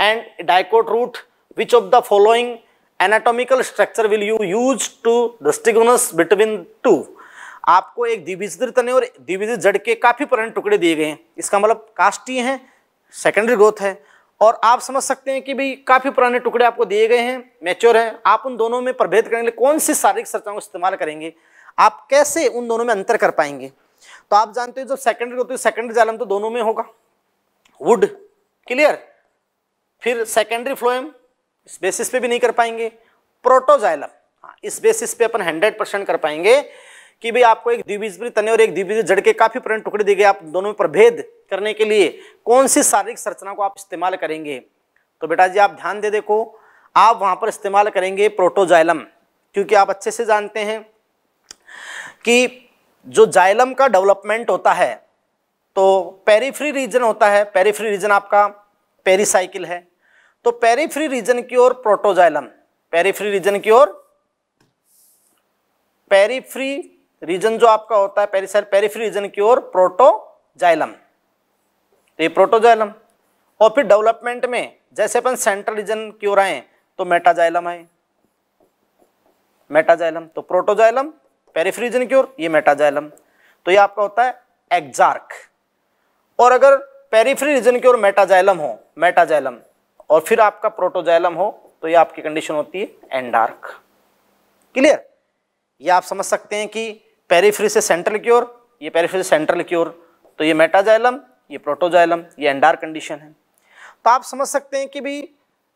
and dicot root which of the following anatomical structure will you use to distinguish between two आपको एक द्विबीजद्र तने और द्विबीज जड़ के काफ़ी पुराने टुकड़े दिए गए हैं। इसका मतलब कास्टीय हैं सेकेंडरी ग्रोथ है। और आप समझ सकते हैं कि भाई काफ़ी पुराने टुकड़े आपको दिए गए हैं मैच्योर है। आप उन दोनों में प्रभेद करने के लिए कौन सी शारीरिक चर्चाओं का इस्तेमाल करेंगे? आप कैसे उन दोनों में अंतर कर पाएँगे? तो आप जानते हो जब सेकेंडरी ग्रोथ सेकेंडरी जालम तो दोनों में होगा। वुड क्लियर फिर सेकेंडरी फ्लोएम इस बेसिस पे भी नहीं कर पाएँगे। प्रोटोजाइलम हाँ, इस बेसिस पे अपन हंड्रेड परसेंट कर पाएँगे कि भाई आपको एक द्विबीजपरी तने और एक द्विबीज जड़ के काफ़ी पुराने टुकड़े दिए गए आप दोनों में प्रभेद करने के लिए। कौन सी शारीरिक संरचना को आप इस्तेमाल करेंगे? तो बेटा जी आप ध्यान दे देखो आप वहाँ पर इस्तेमाल करेंगे प्रोटोजाइलम क्योंकि आप अच्छे से जानते हैं कि जो जाइलम का डेवलपमेंट होता है तो पेरीफ्री रीजन होता है। पेरीफ्री रीजन आपका पेरीसाइकिल है। तो पेरीफ्री रीजन की ओर प्रोटोजाइलम पेरीफ्री रीजन की ओर। पेरीफ्री रीजन जो आपका होता है पेरिसाइल पेरिफ्री रीजन की ओर प्रोटोजाइलम तो ये प्रोटोजाइलम और फिर डेवलपमेंट में, जैसे अपन सेंट्रल रीजन की ओर आए तो मेटाजाइलम आए। मेटाजाइलम तो प्रोटोजाइलम पेरीफ्री रीजन की ओर, ये मेटाजाइलम तो ये आपका होता है एक्जार्क और अगर पेरिफ्री रीजन की ओर मेटाजाइलम हो मेटाजाइलम और फिर आपका प्रोटोजाइलम हो तो ये आपकी कंडीशन होती है एंडार्क क्लियर ये आप समझ सकते हैं कि पेरिफ्री से सेंट्रल की ओर, ये पेरिफ्री से सेंट्रल की ओर तो ये मेटाजाइलम ये प्रोटोजाइलम ये एंडार कंडीशन है. तो आप समझ सकते हैं कि भी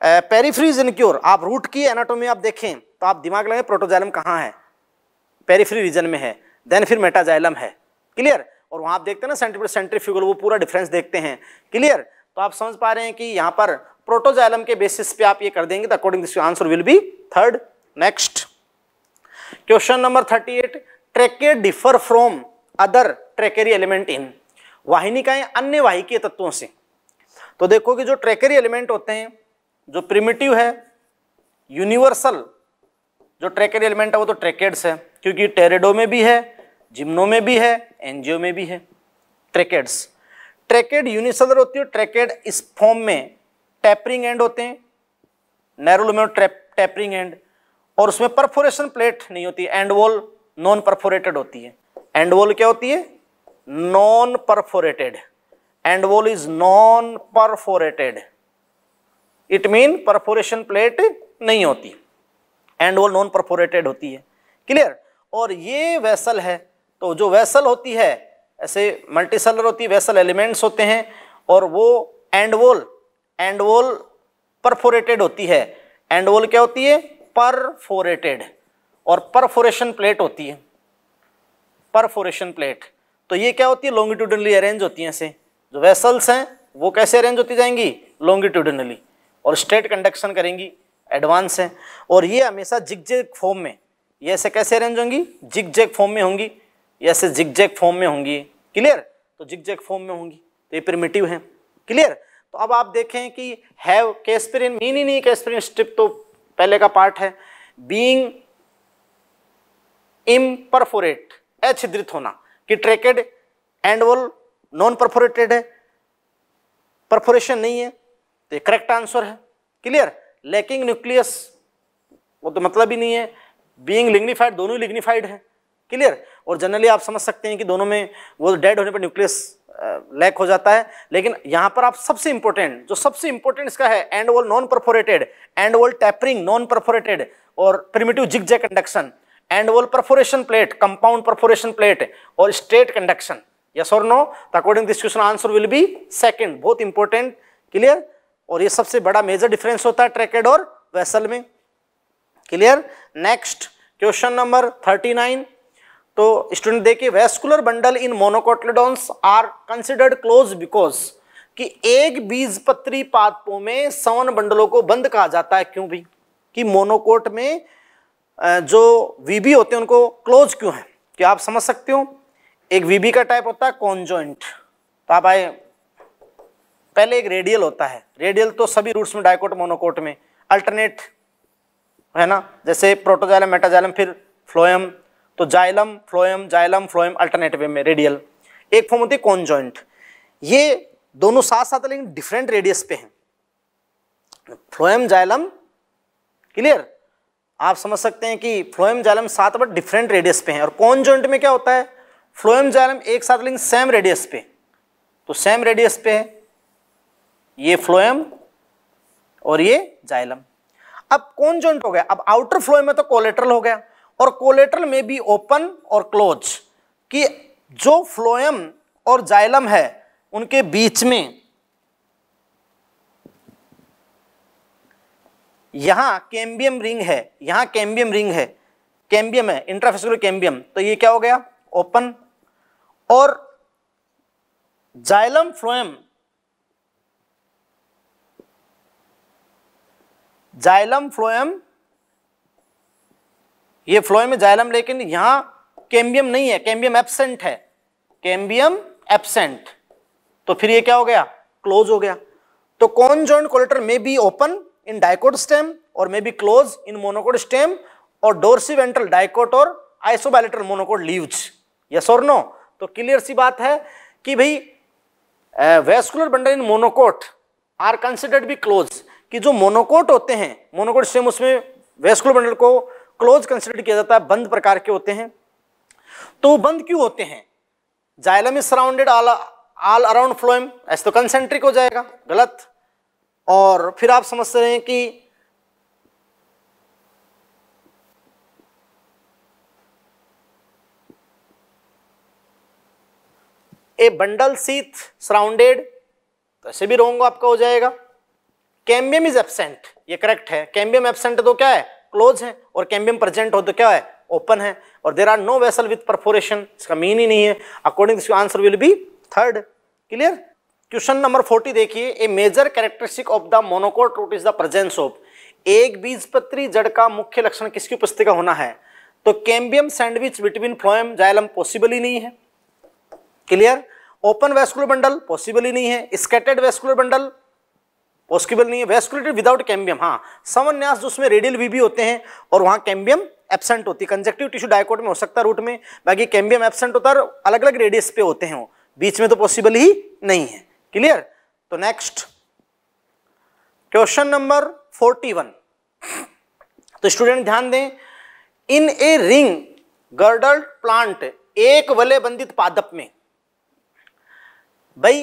पेरीफ्री की ओर, आप रूट की एनाटोमी आप देखें तो आप दिमाग लगाएँ प्रोटोजाइलम कहाँ है? पेरीफ्री रीजन में है. देन फिर मेटाजाइलम है. क्लियर और वहाँ आप देखते हैं ना सेंट्रीफ्यूगल सेंट्रीफ्यूगल वो पूरा डिफरेंस देखते हैं. क्लियर तो आप समझ पा रहे हैं कि यहाँ पर प्रोटोजाइलम के बेसिस पे आप ये कर देंगे according this answer will be third next question number thirty eight ट्रेके differ from other tracheary element in वाहिनिकाएँ अन्य वाहिकीय तत्वों से। तो देखो कि जो ट्रेकेरी एलिमेंट होते हैं, जो प्रिमिटिव है यूनिवर्सल जो ट्रेकेरी एलिमेंट है वो तो ट्रेकेड्स है, क्योंकि टेरेडो में भी है जिम्नो में भी है एनजीओ में भी है ट्रेकेड्स ट्रेकेड यूनिसलर होती है ट्रेकेड इस फॉर्म में टैपरिंग एंड होते हैं नैरोल में टैपरिंग एंड और उसमें परफोरेशन प्लेट नहीं होती एंड वॉल नॉन परफोरेटेड होती है। एंड वॉल क्या होती है? Non perforated end wall is non perforated it mean perforation plate नहीं होती। एंड वॉल नॉन परफोरेटेड होती है। क्लियर और ये वेसल है तो जो वेसल होती है, ऐसे मल्टीसेलर होती है वेसल एलिमेंट्स होते हैं, और वो end wall end wall perforated होती है। एंड वोल क्या होती है? परफोरेटेड। और परफोरेशन प्लेट होती है। Perforation plate. तो ये क्या होती है? लॉन्गिट्यूडनली अरेंज होती हैं ऐसे। जो वेसल्स हैं, वो कैसे अरेंज होती जाएँगी? लॉन्गिट्यूडनली और स्ट्रेट कंडक्शन करेंगी। एडवांस है। और ये हमेशा जिगजेग फॉर्म में। ये ऐसे कैसे अरेंज होंगी? जिग जैक फॉर्म में होंगी। ये ऐसे जिग जैक फॉर्म में होंगी। क्लियर तो जिग जैक फॉर्म में होंगी। तो ये प्रिमिटिव है। क्लियर अब आप देखें कि हैव कैस्पिरिन मीन ही नहीं कैस्पिरिन स्ट्रिप तो पहले का पार्ट है। बीइंग इम्परफोरेट अछिद्रित होना, कि tracheid end wall non perforated है। परफोरेशन नहीं है तो ये करेक्ट आंसर है। क्लियर लैकिंग न्यूक्लियस वो तो मतलब ही नहीं है। बीइंग लिग्निफाइड दोनों ही लिग्निफाइड है। क्लियर और जनरली आप समझ सकते हैं कि दोनों में वो डेड होने पर न्यूक्लियस लैक हो जाता है। लेकिन यहाँ पर आप सबसे इंपॉर्टेंट जो सबसे इंपॉर्टेंट इसका है end wall non perforated end wall tapering non perforated और primitive zigzag conduction end wall perforation plate compound perforation plate और स्ट्रेट कंडक्शन यस और no according this question answer will be second बहुत इंपॉर्टेंट क्लियर और ये सबसे बड़ा मेजर डिफरेंस होता है ट्रैकेड और वेसल में। Clear next question number thirty nine तो स्टूडेंट देखिए vascular bundle in monocotyledons are considered close because कि एक बीज पत्री पादपों में सवन बंडलों को बंद कहा जाता है। क्यों भी कि मोनोकोट में जो वीबी होते हैं, उनको क्लोज क्यों है? क्या आप समझ सकते हो? एक वीबी का टाइप होता है कॉन्जॉइंट तो आप आए, पहले एक रेडियल होता है। रेडियल तो सभी रूट्स में डायकोट मोनोकोट में। अल्टरनेट है ना? जैसे प्रोटोजाइलम मेटाजाइलम फिर फ्लोएम तो xylem, phloem xylem, phloem alternative में रेडियल एक फॉर्म होती है कॉन्जॉइंट ये दोनों साथ साथ लेकिन डिफरेंट रेडियस पे हैं। फ्लोएम, जाइलम क्लियर आप समझ सकते हैं कि फ्लोएम, जाइलम सात बट डिफरेंट रेडियस पे हैं। और कॉन्जॉइंट में क्या होता है? फ्लोएम, जाइलम एक साथ लेकिन सेम रेडियस पे। तो सेम रेडियस पे है ये फ्लोएम और ये जाइलम। अब कौन जॉइंट हो गया। अब आउटर फ्लोएम में तो कोलेट्रल हो गया। और कोलेट्रल में भी ओपन और क्लोज कि जो फ्लोएम और जाइलम है, उनके बीच में यहाँ कैम्बियम रिंग है, यहाँ कैम्बियम रिंग है। कैम्बियम है इंट्राफेसुलर कैम्बियम तो ये क्या हो गया? ओपन और जाइलम फ्लोएम जाइलम फ्लोएम ये फ्लोएम में जाइलम, लेकिन यहाँ कैम्बियम नहीं है, कैम्बियम एबसेंट है। Cambium absent. तो फिर ये क्या हो गया? क्लोज हो गया। तो कौन जॉइंट कोलेटर में be open in dicot stem और may be close in monocot stem और डोरसी वेंट्रल डाइकोट और आइसोबाइलेटर मोनोकोट लीव्स? यस और नो तो क्लियर सी बात है कि भाई vascular bundle in monocot are considered be close कि जो मोनोकोट होते हैं मोनोकोट स्टेम उसमें वेस्कुलर बंडल को क्लोज कंसिडर किया जाता है, बंद प्रकार के होते हैं। तो बंद क्यों होते हैं? Xylem is surrounded all all around phloem, ऐसे तो कंसेंट्रिक हो जाएगा, गलत। और फिर आप समझ रहे हैं कि ए बंडल सीथ सराउंडेड तो ऐसे भी रोंग आपका हो जाएगा। कैम्बियम इज़ एबसेंट, ये करेक्ट है। कैम्बियम एबसेंट तो क्या है? क्लोज है और कैम्बियम प्रेजेंट हो तो क्या है? ओपन है और there are no vessel with perforation इसका मीन ही नहीं है। According to answer will be third clear question number forty देखिए। A major characteristic of the monocot root is the presence of एक बीजपत्री जड़ का मुख्य लक्षण किसकी उपस्थिति का होना है? तो cambium sandwich between phloem xylem possible ही नहीं है। Clear open vascular bundle possible ही नहीं है। स्केटेड वेस्कुलर बंडल पॉसिबल नहीं है। वेस्कुलर विदाउट कैम्बियम हाँ। समन्यास जो उसमें रेडियल वी भी होते हैं और वहाँ कैम्बियम एबसेंट होती है। कंजेक्टिव टिश्यू डायकोट में हो सकता है रूट में, बाकी कैम्बियम एबसेंट होता है अलग अलग रेडियस पे होते हैं वो। बीच में तो पॉसिबल ही नहीं है। क्लियर? तो next question number forty one. तो स्टूडेंट ध्यान दें, in a ring girdle plant एक वलय बंधित पादप में, भाई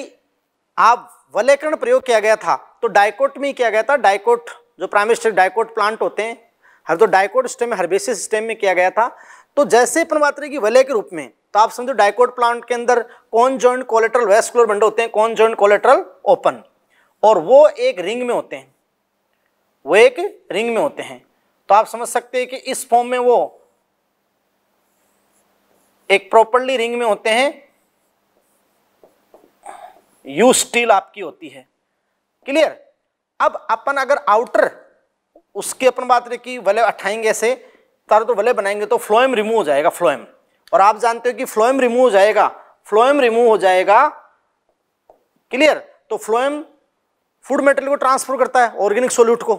आप वलयकरण प्रयोग किया गया था तो डायकोट में किया गया था। डाइकोट जो प्राइमरी डाइकोट प्लांट होते हैं, हर तो डाइकोट सिस्टम में हर्बेसिस सिस्टम में किया गया था। तो जैसे प्रमात्र की वलय के रूप में तो आप समझो डाइकोट प्लांट के अंदर कौन जॉइंट कोलेट्रल वेस्कुलर बंडे होते हैं, कौन जॉइंट कोलेट्रल ओपन। और वो एक रिंग में होते हैं, वो एक रिंग में होते हैं। तो आप समझ सकते हैं कि इस फॉर्म में वो एक प्रॉपरली रिंग में होते हैं यू स्टील आपकी होती है। क्लियर? अब अपन अगर आउटर, उसकी अपन बात रहे कि वलय उठाएँगे ऐसे, तार तो वलय बनाएँगे तो फ्लोएम रिमूव हो जाएगा, फ्लोएम। और आप जानते हो कि फ्लोएम रिमूव हो जाएगा, फ्लोएम रिमूव हो जाएगा। क्लियर? तो फ्लोएम फ़ूड मेटेरियल को ट्रांसफ़र करता है, ऑर्गेनिक सोल्यूट को।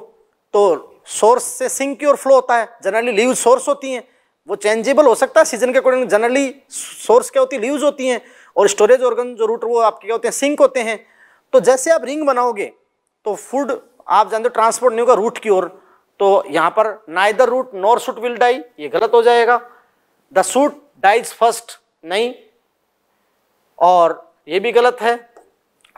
तो सोर्स से सिंक की ओर फ्लो होता है, जनरली लीव सोर्स होती हैं। वो चेंजेबल हो सकता है, सीज़न के अकॉर्डिंग, जनरली सोर्स क्या होती है, लीव्स होती हैं। और स्टोरेज ऑर्गन जो रूट वो आपके क्या होते हैं सिंक होते हैं। तो जैसे आप रिंग बनाओगे तो फ़ूड आप जानते हो ट्रांसपोर्ट नहीं होगा रूट की ओर तो यहाँ पर neither root nor shoot will die ये गलत हो जाएगा। द सूट डाइज फ़र्स्ट नहीं। और ये भी गलत है।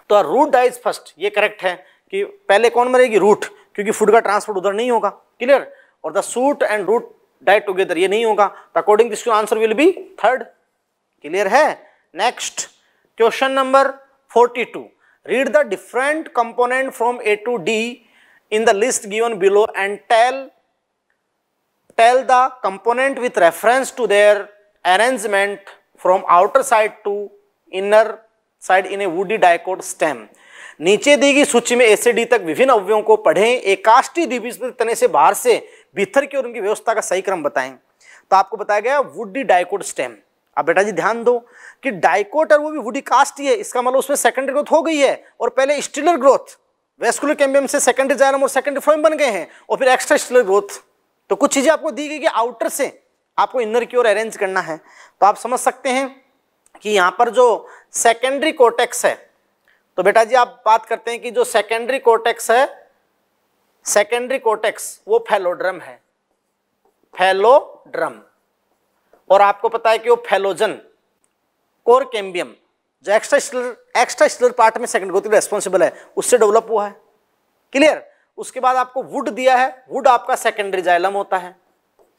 तो रूट डाइज फ़र्स्ट ये करेक्ट है कि पहले कौन मरेगी? रूट क्योंकि फ़ूड का ट्रांसपोर्ट उधर नहीं होगा। क्लियर और the shoot and root die together ये नहीं होगा। According this answer will be third clear है? Next question number 42 read the different component from A to D in the list given below and tell tell the component with reference to their arrangement from outer side to inner side in a woody dicot stem नीचे दी गई सूची में ए डी तक विभिन्न अवयों को पढ़ें, एकाष्टी तने से बाहर से भीतर की और उनकी व्यवस्था का सही क्रम बताएँ। तो आपको बताया गया वुडी डायकोड स्टेम अब बेटा जी ध्यान दो कि डाइकोट और वो भी वुडी कास्ट ही है, इसका मतलब उसमें सेकेंडरी ग्रोथ हो गई है और पहले स्टिलर ग्रोथ वेस्कुलर कैम्बियम से सेकेंडरी जायरम और सेकेंडरी फ्लोएम बन गए हैं और फिर एक्स्ट्रा स्टिलर ग्रोथ तो कुछ चीज़ें आपको दी गई कि आउटर से आपको इनर की ओर अरेंज करना है। तो आप समझ सकते हैं कि यहाँ पर जो सेकेंडरी कोटेक्स है तो बेटा जी आप बात करते हैं कि जो सेकेंडरी कोटेक्स है सेकेंडरी कोटेक्स वो फेलोड्रम है। फेलोड्रम और आपको पता है कि वो फेलोजन, कोर कैम्बियम, जो extra stelar extra stelar part में सेकंड ग्रोथ रेस्पॉन्सिबल है, उससे डेवलप हुआ है। क्लियर उसके बाद आपको वुड दिया है वुड आपका सेकेंडरी जाइलम होता है।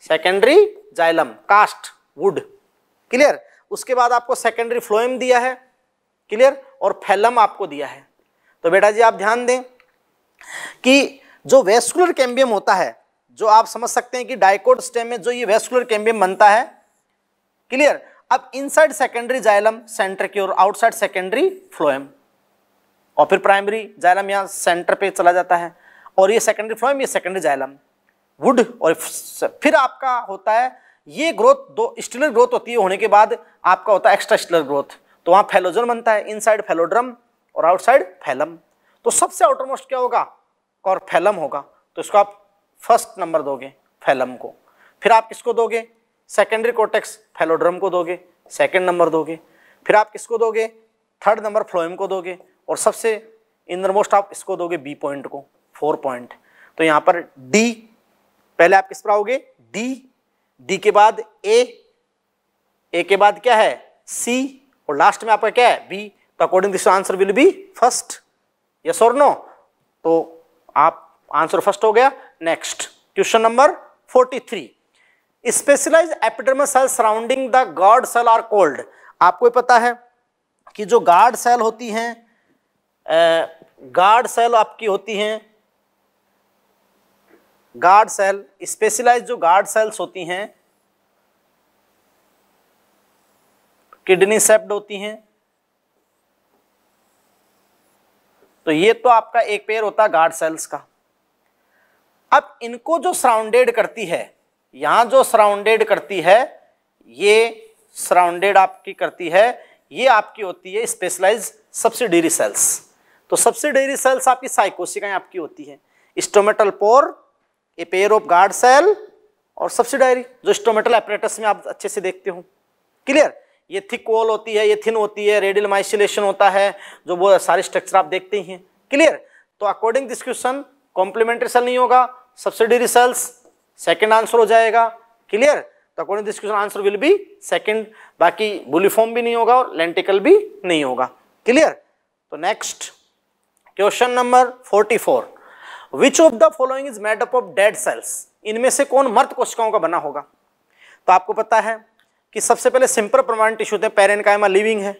सेकेंडरी जाइलम कास्ट वुड क्लियर उसके बाद आपको सेकेंडरी फ्लोएम दिया है। क्लियर और फैलम आपको दिया है। तो बेटा जी, आप ध्यान दें कि जो वेस्कुलर कैम्बियम होता है, जो आप समझ सकते हैं कि डाइकोड स्टेम में जो ये वेस्कुलर कैम्बियम बनता है क्लियर अब इनसाइड सेकेंडरी जाइलम सेंटर की ओर आउटसाइड सेकेंडरी फ्लोएम और फिर प्राइमरी जाइलम यहाँ सेंटर पे चला जाता है। और ये सेकेंडरी फ्लोएम ये सेकेंडरी जाइलम वुड और फिर आपका होता है, ये ग्रोथ दो स्टिलर ग्रोथ होती है, होने के बाद आपका होता है एक्स्ट्रा स्टिलर ग्रोथ तो वहाँ फेलोजन बनता है इनसाइड फेलोड्रम और आउटसाइड फैलम तो सबसे आउटरमोस्ट क्या होगा? और फैलम होगा। तो इसको आप फ़र्स्ट नंबर दोगे फैलम को। फिर आप किसको दोगे? सेकेंडरी कोटेक्स फेलोड्रम को दोगे सेकेंड नंबर दोगे, फिर आप किसको दोगे? थर्ड नंबर फ्लोएम को दोगे और सबसे इंदरमोस्ट आप इसको दोगे बी पॉइंट को फोर पॉइंट तो यहाँ पर डी पहले आप किस पर आओगे? डी डी के बाद ए ए के बाद क्या है? सी और लास्ट में आपका क्या है? बी तो according this answer will be first yes और नो तो आप आंसर फ़र्स्ट हो गया। Next question number 43 specialized epidermal cell surrounding the guard cell are called. आपको पता है कि जो गार्ड सेल होती हैं गार्ड सेल आपकी होती हैं गार्ड सेल स्पेशलाइज जो गार्ड सेल्स होती हैं, किडनी सेप्ड होती हैं तो ये तो आपका एक पेयर होता है गार्ड सेल्स का। अब इनको जो सराउंडेड करती है यहाँ जो सराउंडेड करती है, ये सराउंडेड आपकी करती है, ये आपकी होती है स्पेशलाइज सब्सिडरी सेल्स तो सब्सिडरी सेल्स आपकी साइकोसिकाएँ आपकी होती है। Stomatal pore a pair of guard cell और सब्सिडायरी जो स्टोमेटल एपरेटस में आप अच्छे से देखते हो। क्लियर ये थिक वॉल होती है, ये थिन होती है रेडियल माइसिलेशन होता है, जो वो सारे स्ट्रक्चर आप देखते ही हैं। क्लियर तो according this question complementary cell नहीं होगा सब्सिडरी सेल्स सेकेंड आंसर हो जाएगा. क्लियर तो according this question answer will be second बाकी बुलिफॉर्म भी नहीं होगा और लेंटिकल भी नहीं होगा. क्लियर तो next question number forty four which of the following is made up of dead cells इनमें से कौन मर्द कोशिकाओं का बना होगा? तो आपको पता है कि सबसे पहले सिंपल प्रमाण टिश्यू थे पेरेन कायमा लिविंग है.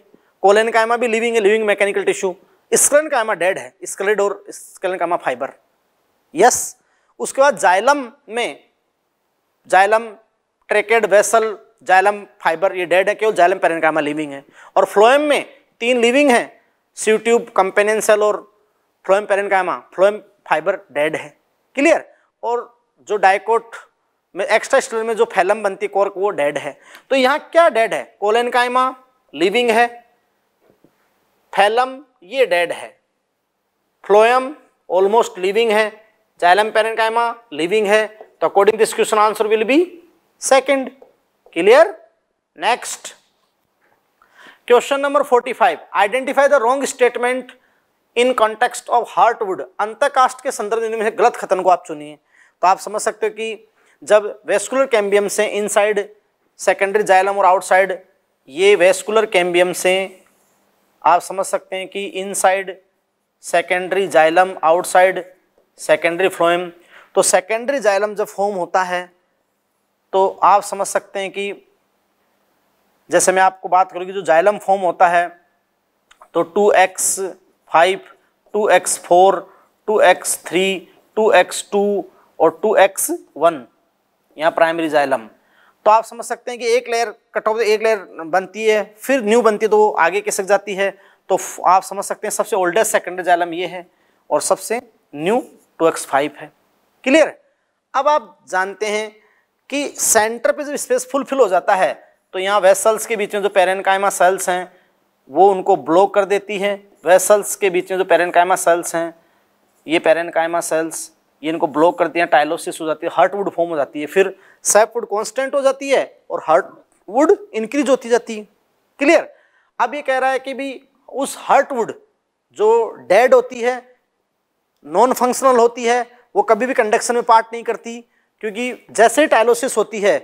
कोलेन कायमा भी लिविंग है. लिविंग मैकेनिकल टिश्यू स्कलन कायमा डेड है. स्कलेड और स्कलन कायमा फाइबर यस उसके बाद जाइलम में xylem tracheid vessel, xylem fibre, ये डेड है, केवल जाइलम पेरेन कायमा लिविंग है। और फ्लोएम में तीन लिविंग है सी ट्यूब कंपेनियन सेल और phloem parenchyma phloem fibre dead है। क्लियर? और जो डायकोट में, एक्स्ट्रा स्टेलर में जो फैलम बनती कोर्क, वो डेड है। तो यहाँ क्या डेड है? कोलेन कायमा लिविंग है, फैलम, ये डेड है। फ्लोएम ऑलमोस्ट लिविंग है, जाइलम पेरेंकाइमा लिविंग है तो according this question answer will be second clear next question number 45 identify the wrong statement in context of heartwood अंतकास्ट के संदर्भ में गलत खतन को आप चुनिए। तो आप समझ सकते हो कि जब वेस्कुलर कैम्बियम से इनसाइड सेकेंडरी जाइलम और आउटसाइड ये वेस्कुलर कैम्बियम से आप समझ सकते हैं कि inside secondary xylem outside secondary phloem तो सेकेंडरी जाइलम जब फॉर्म होता है तो आप समझ सकते हैं कि जैसे मैं आपको बात करूँगी जो जाइलम फॉर्म होता है तो two x five two x four two x three two x two और टू एक्स वन यहाँ प्राइमरी जाइलम तो आप समझ सकते हैं कि एक लेयर कट ऑफ़ एक लेयर बनती है, फिर न्यू बनती है तो वो आगे खिसक जाती है? तो आप समझ सकते हैं सबसे ओल्डेस्ट सेकेंडरी जाइलम ये है और सबसे न्यू टू एक्स फाइव है। क्लियर अब आप जानते हैं कि सेंटर पे जब स्पेस फुलफिल हो जाता है तो यहाँ वेसल्स के बीच में जो पेरेनकाइमा सेल्स हैं, वो उनको ब्लॉक कर देती है। वेसल्स के बीच में जो पेरेनकाइमा सेल्स हैं, ये पेरेनकाइमा सेल्स ये इनको ब्लॉक करती हैं टाइलोसिस हो जाती है हार्ट वुड फॉर्म हो जाती है। फिर सैप वुड कॉन्स्टेंट हो जाती है और हार्ट वुड इंक्रीज होती जाती है। क्लियर अब ये कह रहा है कि भी उस हार्ट वुड जो डेड होती है नॉन फंक्शनल होती है वो कभी भी कंडक्शन में पार्ट नहीं करती, क्योंकि जैसे टाइलोसिस होती है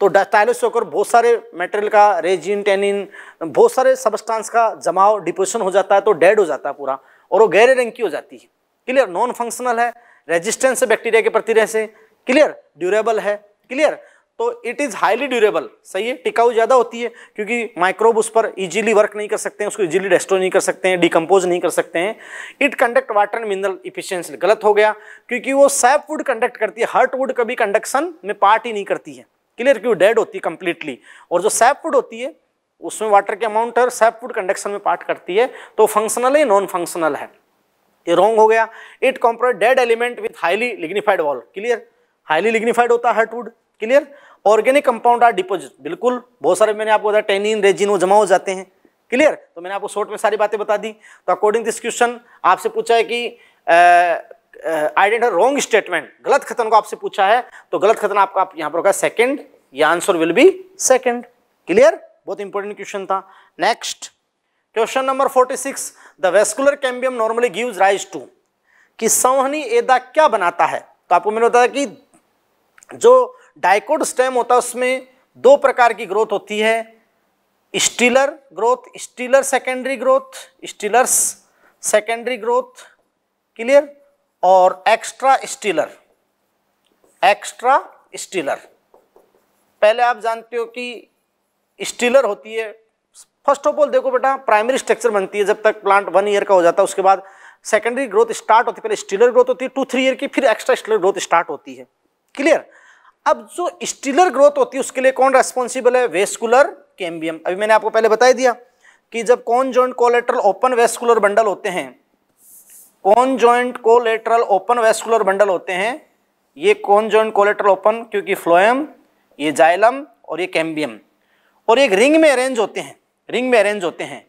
तो टाइलोसिस होकर बहुत सारे मेटेरियल का रेजिन टेनिन बहुत सारे सबस्टांस का जमाव डिपोजिशन हो जाता है तो डेड हो जाता है पूरा, और वो गहरे रंग की हो जाती है। क्लियर नॉन फंक्शनल है रेजिस्टेंस है बैक्टीरिया के प्रति रह से क्लियर ड्यूरेबल है क्लियर तो इट इज़ हाईली ड्यूरेबल सही है? टिकाऊ ज़्यादा होती है क्योंकि माइक्रोब उस पर इजीली वर्क नहीं कर सकते हैं, उसको इजीली डेस्ट्रॉय नहीं कर सकते हैं डिकम्पोज नहीं कर सकते हैं। It conduct water and mineral efficiency गलत हो गया, क्योंकि वो सैप वुड कंडक्ट करती है। हर्ट वुड कभी कंडक्शन में पार्ट ही नहीं करती है। क्लियर क्यों डेड होती है कंप्लीटली और जो सैप वुड होती है, उसमें वाटर के अमाउंट और सैप वुड कंडक्शन में पार्ट करती है तो फंक्शनल है नॉन फंक्शनल है। ये रॉन्ग हो गया। It comprises dead element with highly lignified wall clear highly lignified होता है heartwood clear organic compound are deposit. बिल्कुल, बहुत सारे मैंने आपको बताया, टेनिन, रेजिन वो जमा हो जाते हैं। क्लियर तो मैंने आपको शॉर्ट में सारी बातें बता दी। तो अकॉर्डिंग दिस क्वेश्चन आपसे पूछा है कि आइडेंट रॉन्ग स्टेटमेंट गलत खतन को आपसे पूछा है तो गलत खतन आपका, आप यहाँ पर होगा सेकेंड या answer will be second clear बहुत इंपॉर्टेंट क्वेश्चन था। Next question number 46 the vascular cambium normally gives rise to कि संवहनी एदा क्या बनाता है? तो आपको मैंने बताया कि जो डाइकोड स्टेम होता है, उसमें दो प्रकार की ग्रोथ होती है। Stelar growth, stelar secondary growth stelars secondary growth, clear? और एक्स्ट्रा स्टीलर एक्स्ट्रा स्टीलर। पहले आप जानते हो कि स्टीलर होती है, फ़र्स्ट ऑफ़ ऑल देखो बेटा, प्राइमरी स्ट्रक्चर बनती है जब तक प्लांट वन ईयर का हो जाता है, उसके बाद सेकेंडरी ग्रोथ स्टार्ट होती है, पहले स्टीलर ग्रोथ होती है, टू थ्री ईयर की, फिर एक्स्ट्रा स्टीलर ग्रोथ स्टार्ट होती है। क्लियर? अब जो स्टीलर ग्रोथ होती है, उसके लिए कौन रेस्पॉन्सिबल है? वेस्कुलर कैम्बियम अभी मैंने आपको पहले बता दिया कि जब conjoint collateral open vascular bundle होते हैं, conjoint collateral open vascular bundle होते हैं, ये कौन जॉइंट कोलेट्रल ओपन क्योंकि फ्लोएम ये जाइलम और ये कैम्बियम और एक रिंग में अरेंज होते हैं रिंग में अरेंज होते हैं.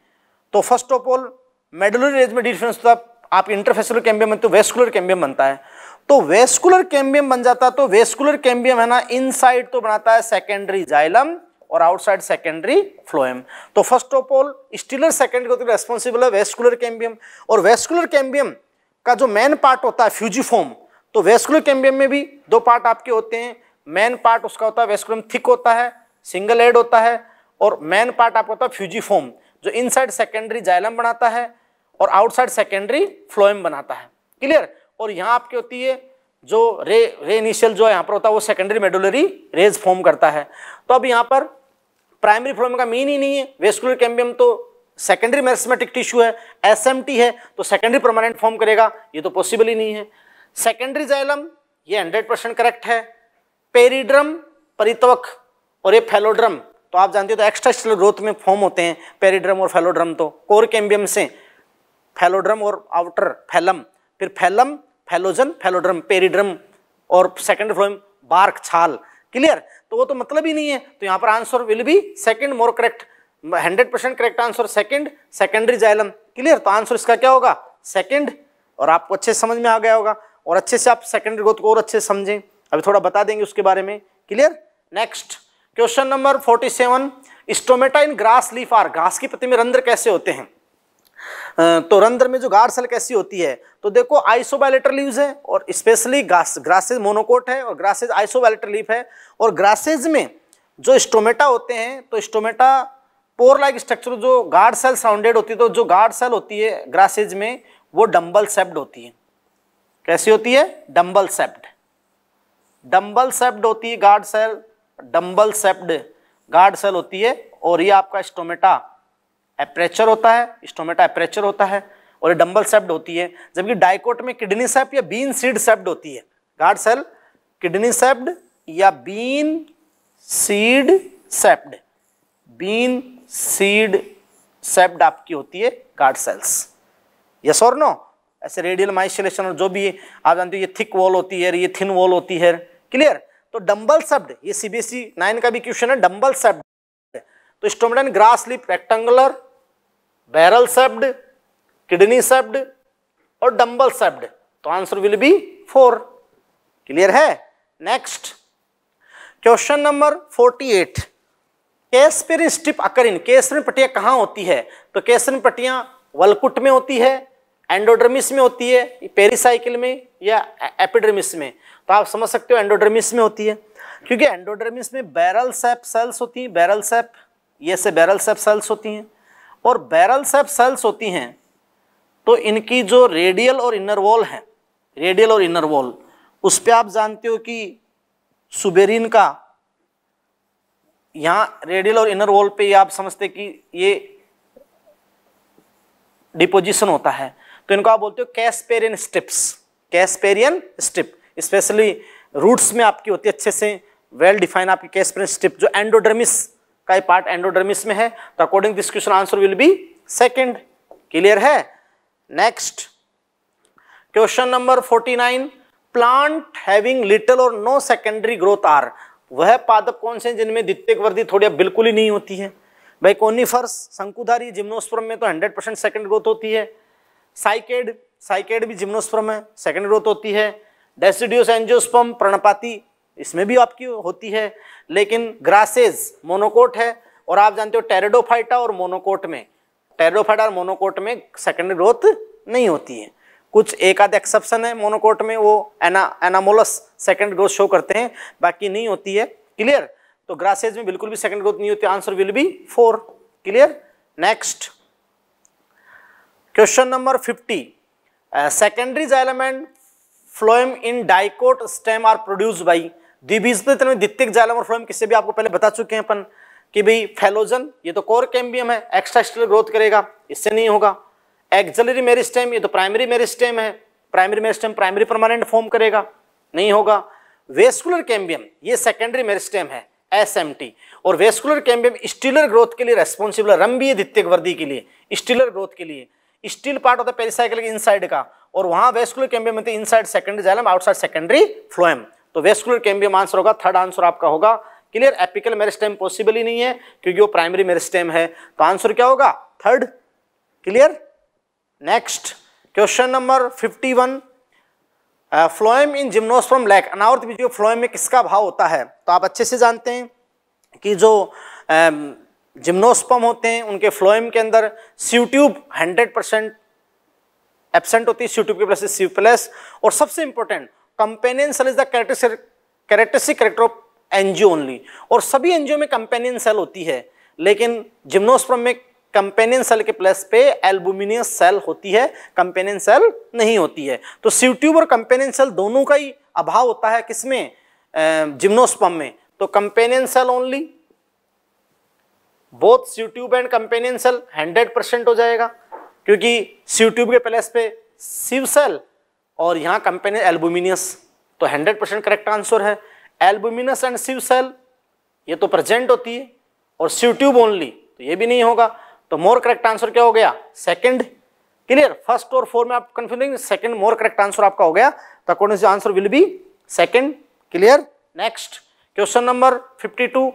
तो first of all medullary range में डिफरेंस तो आप इंटरफेसुलर कैम्बियम बनते हो वेस्कुलर कैम्बियम बनता है. तो वेस्कुलर कैम्बियम बन जाता है तो वेस्कुलर कैम्बियम है ना, इनसाइड तो बनाता है सेकेंडरी जाइलम और आउटसाइड सेकेंडरी फ्लोएम तो first of all stelar secondary को रेस्पॉन्सिबल है वेस्कुलर कैम्बियम और वेस्कुलर कैम्बियम का जो मेन पार्ट होता है फ्यूजीफॉर्म तो वेस्कुलर कैम्बियम में भी दो पार्ट आपके होते हैं। मेन पार्ट उसका होता है वेस्कुलम थिक होता है सिंगल एड होता है और मेन पार्ट आपका होता है फ्यूजीफॉर्म जो इनसाइड सेकेंडरी जाइलम बनाता है और आउटसाइड सेकेंडरी फ्लोएम बनाता है। क्लियर और यहाँ आपकी होती है जो रे रे इनिशियल जो यहाँ पर होता है, वो सेकेंडरी मेडुलरी रेज फॉर्म करता है। तो अब यहाँ पर प्राइमरी फ्लोएम का मीन ही नहीं है। वेस्कुलर कैम्बियम तो सेकेंडरी मेरेस्मेटिक टिश्यू है एसएमटी है तो सेकेंडरी परमानेंट फॉर्म करेगा। ये तो पॉसिबल ही नहीं है। सेकेंडरी जाइलम ये हंड्रेड परसेंट करेक्ट है। पेरीड्रम परितवक और ये फेलोड्रम तो आप जानते हो तो एक्स्ट्रा ग्रोथ में फॉर्म होते हैं पेरीड्रम और फेलोड्रम तो। कोर कैम्बियम से फेलोड्रम और आउटर फैलम फिर फैलम फैलोजन, फैलोड्रम, पेरिड्रम और सेकेंड फ्लोइम बार्क छाल। क्लियर तो वो तो मतलब ही नहीं है। तो यहाँ पर answer will be second more correct hundred percent correct answer second secondary xylem clear तो आंसर इसका क्या होगा? सेकंड और आपको अच्छे समझ में आ गया होगा। और अच्छे से आप सेकेंडरी ग्रोथ को और अच्छे समझें। अभी थोड़ा बता देंगे उसके बारे में। Clear next question number forty seven stomata in grass leaf are घास की पत्ती में रंध्र कैसे होते हैं? तो रंध्र में जो गार्ड सेल कैसी होती है तो देखो आइसोबायलेटर लीव्स है और स्पेशली ग्रासेज मोनोकोट है और ग्रासेज आइसोबायलेटर लीफ है और ग्रासेज में जो स्टोमेटा होते हैं तो स्टोमेटा पोर लाइक स्ट्रक्चर, जो गार्ड सेल साउंडेड होती है तो जो गार्ड सेल होती है ग्रासेज में, वो डम्बल सेप्ड होती है। कैसी होती है? डम्बल सेप्ड। डम्बल सेप्ड होती है guard cell dumbbell shaped guard cell होती है और ये आपका स्टोमेटा एपरेचर होता है स्टोमेटा एपरेचर होता है और ये डम्बल सेप्ड होती है। जबकि डाइकोट में किडनी सेप्ड या बीन सीड सेप्ड होती है। गार्ड सेल किडनी सेप्ड या bean seed shaped bean seed shaped आपकी होती है गार्ड सेल्स यस और नो ऐसे रेडियल माइसोलेशन और जो भी, आप जानते हो ये थिक वॉल होती है, ये थिन वॉल होती है। क्लियर तो डम्बल सेप्ड ये सीबीएसई नाइन का भी क्वेश्चन है डम्बल सेप्ड तो stomata in grass leaf rectangular barrel shaped kidney shaped और डम्बल सेप्ड तो answer will be four clear है? Next question number forty eight casparian strip occur in केसरिन पट्टियाँ कहाँ होती है? तो केसरिन पट्टियाँ वलकुट में होती है एंडोड्रमिस में होती है पेरिसाइकिल में या एपिड्रमिस में। तो आप समझ सकते हो एंडोड्रमिस में होती है। क्योंकि एंडोड्रमिस में बैरल सेप सेल्स होती हैं बैरल सेप ये से बैरल सेप सेल्स होती हैं। और बैरल सेप सेल्स होती हैं तो इनकी जो रेडियल और इनर वॉल है रेडियल और इनर वॉल उस पर आप जानते हो कि सुबेरिन का, यहाँ रेडियल और इनर वॉल पे आप समझते कि ये डिपोजिशन होता है। तो इनको आप बोलते हो casparian strips casparian strip specially roots में आपकी होती है अच्छे से वेल डिफाइन आपकी कैस्पेरियन स्ट्रिप जो एंडोडर्मिस का पार्ट एंडोडर्मिस में है तो according this question answer will be second clear है? Next question number 49 plant having little और नो सेकेंडरी ग्रोथ आर वह पादप कौन से जिनमें द्वितीय वर्दी थोड़ी बिल्कुल ही नहीं होती है? भाई कोनीफर्स, शंकुधारी, जिम्नोस्पर्म में तो 100 परसेंट सेकेंड ग्रोथ होती है। साइकेड साइकेड भी जिम्नोस्पर्म में सेकेंड ग्रोथ होती है। डेसिडियोस एंजियोस्पर्म प्रणपाती इसमें भी आपकी होती है, लेकिन ग्रासेज मोनोकोट है, और आप जानते हो टेरेडोफाइटा और मोनोकोट में। टेरेडोफाइटा और मोनोकोट में सेकेंडरी ग्रोथ नहीं होती है। कुछ एक आध एक्सेप्शन है मोनोकोट में, वो एना एनामोलस सेकेंड ग्रोथ शो करते हैं, बाकी नहीं होती है। क्लियर तो ग्रासेज में बिल्कुल भी सेकेंड ग्रोथ नहीं होती answer will be four clear next question number fifty secondary xylem and phloem in dicot stem are produce by द्विबीजपत्र में द्वितीय जाइलम और फ्लोएम किससे भी आपको पहले बता चुके हैं अपन कि भाई फेलोजन, ये तो कोर कैम्बियम है, एक्स्ट्रा ग्रोथ करेगा, इससे नहीं होगा। एक्जलरी मेरिस्टेम, ये तो प्राइमरी मेरिस्टेम है, primary meristem primary permanent form करेगा, नहीं होगा। वेस्कुलर कैम्बियम, ये सेकेंडरी मेरिस्टेम है एसएमटी और वेस्कुलर कैम्बियम स्टीलर ग्रोथ के लिए रेस्पॉन्सिबल है रंबीय द्वितीय वर्दी के लिए, स्टीलर ग्रोथ के लिए। स्टील पार्ट होता है पेरिसाइकिल के इनसाइड का, और वहाँ वेस्कुलर कैम्बियम होते हैं inside secondary xylem outside secondary phloem. तो वेस्कुलर कैम्बियम आंसर होगा थर्ड आंसर आपका होगा। क्लियर एपिकल मेरिस्टेम पॉसिबल ही नहीं है, क्योंकि वो प्राइमरी मेरिस्टेम है। तो आंसर क्या होगा? Third clear next question number 51 phloem in gymnosperm lack अनावर्त बीज फ्लोएम में किसका भाव होता है? तो आप अच्छे से जानते हैं कि जो जिम्नोस्पम होते हैं, उनके फ्लोएम के अंदर सीट्यूब 100 परसेंट एबसेंट होती है। सीट्यूब के प्लस सी प्लस और सबसे important companion cell is the characteristic character of angio only और सभी एनजीओ में कंपेनियन सेल होती है, लेकिन जिम्नोस्पर्म में कंपेनियन सेल के प्लस पे एल्बुमिनियस सेल होती है कंपेनियन सेल नहीं होती है। तो सीट्यूब और कंपेनियन सेल दोनों का ही अभाव होता है किसमें? जिम्नोस्पम में। तो companion cell only both sieve tube and companion cell 100 percent हो जाएगा, क्योंकि सीट्यूब के प्लस पे सिव सेल और यहाँ कंपेनियन एल्बुमिनियस तो 100 परसेंट करेक्ट आंसर है। एल्बुमिनस एंड सिव सेल ये तो प्रेजेंट होती है। और सिव ट्यूब ओनली तो ये भी नहीं होगा। तो मोर करेक्ट आंसर क्या हो गया? सेकंड क्लियर फ़र्स्ट और फोर में आप confusing second more correct answer आपका हो गया। तो अकॉर्डिंग से answer will be second clear next question number 52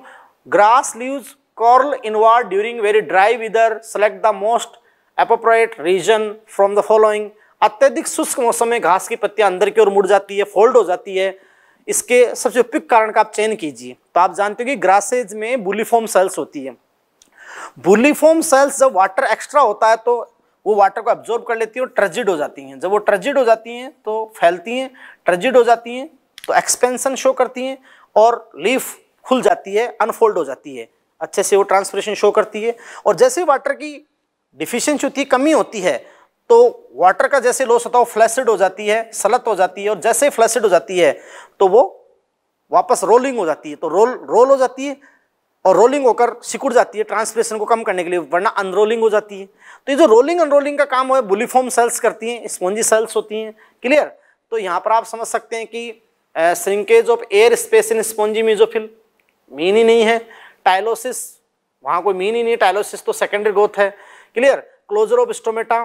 grass leaves curl inward during very dry weather select the most appropriate reason from the following अत्यधिक शुष्क मौसम में घास की पत्तियाँ अंदर की ओर मुड़ जाती है, फोल्ड हो जाती है। इसके सबसे उपयुक्त कारण का आप चयन कीजिए। तो आप जानते हो कि ग्रासेज में बुलीफॉर्म सेल्स होती है। बुलीफॉर्म सेल्स जब वाटर एक्स्ट्रा होता है तो वो वाटर को एब्जॉर्ब कर लेती है और ट्रजिड हो जाती हैं। जब वो ट्रजिड हो जाती हैं तो फैलती हैं, ट्रजिड हो जाती हैं तो एक्सपेंशन शो करती हैं और लीफ खुल जाती है, अनफोल्ड हो जाती है। अच्छे से वो ट्रांसपरेशन शो करती है और जैसे वाटर की डिफिशेंसी होती है, कमी होती है तो वाटर का जैसे लॉस होता है, वो फ्लैसिड हो जाती है, सलत हो जाती है, और जैसे फ्लैसिड हो जाती है तो वो वापस रोलिंग हो जाती है। तो रोल रोल हो जाती है, और रोलिंग होकर सिकुड़ जाती है ट्रांसप्रेशन को कम करने के लिए, वरना अनरोलिंग हो जाती है। तो ये जो रोलिंग अनरोलिंग का काम है बुलीफॉर्म सेल्स करती हैं स्पॉन्जी सेल्स होती हैं क्लियर तो यहाँ पर आप समझ सकते हैं कि shrinkage of air space in spongy mesophyll mean ही नहीं है। टाइलोसिस वहाँ कोई मीन ही नहीं है। टाइलोसिस तो सेकेंडरी ग्रोथ है। क्लियर क्लोजर ऑफ़ स्टोमेटा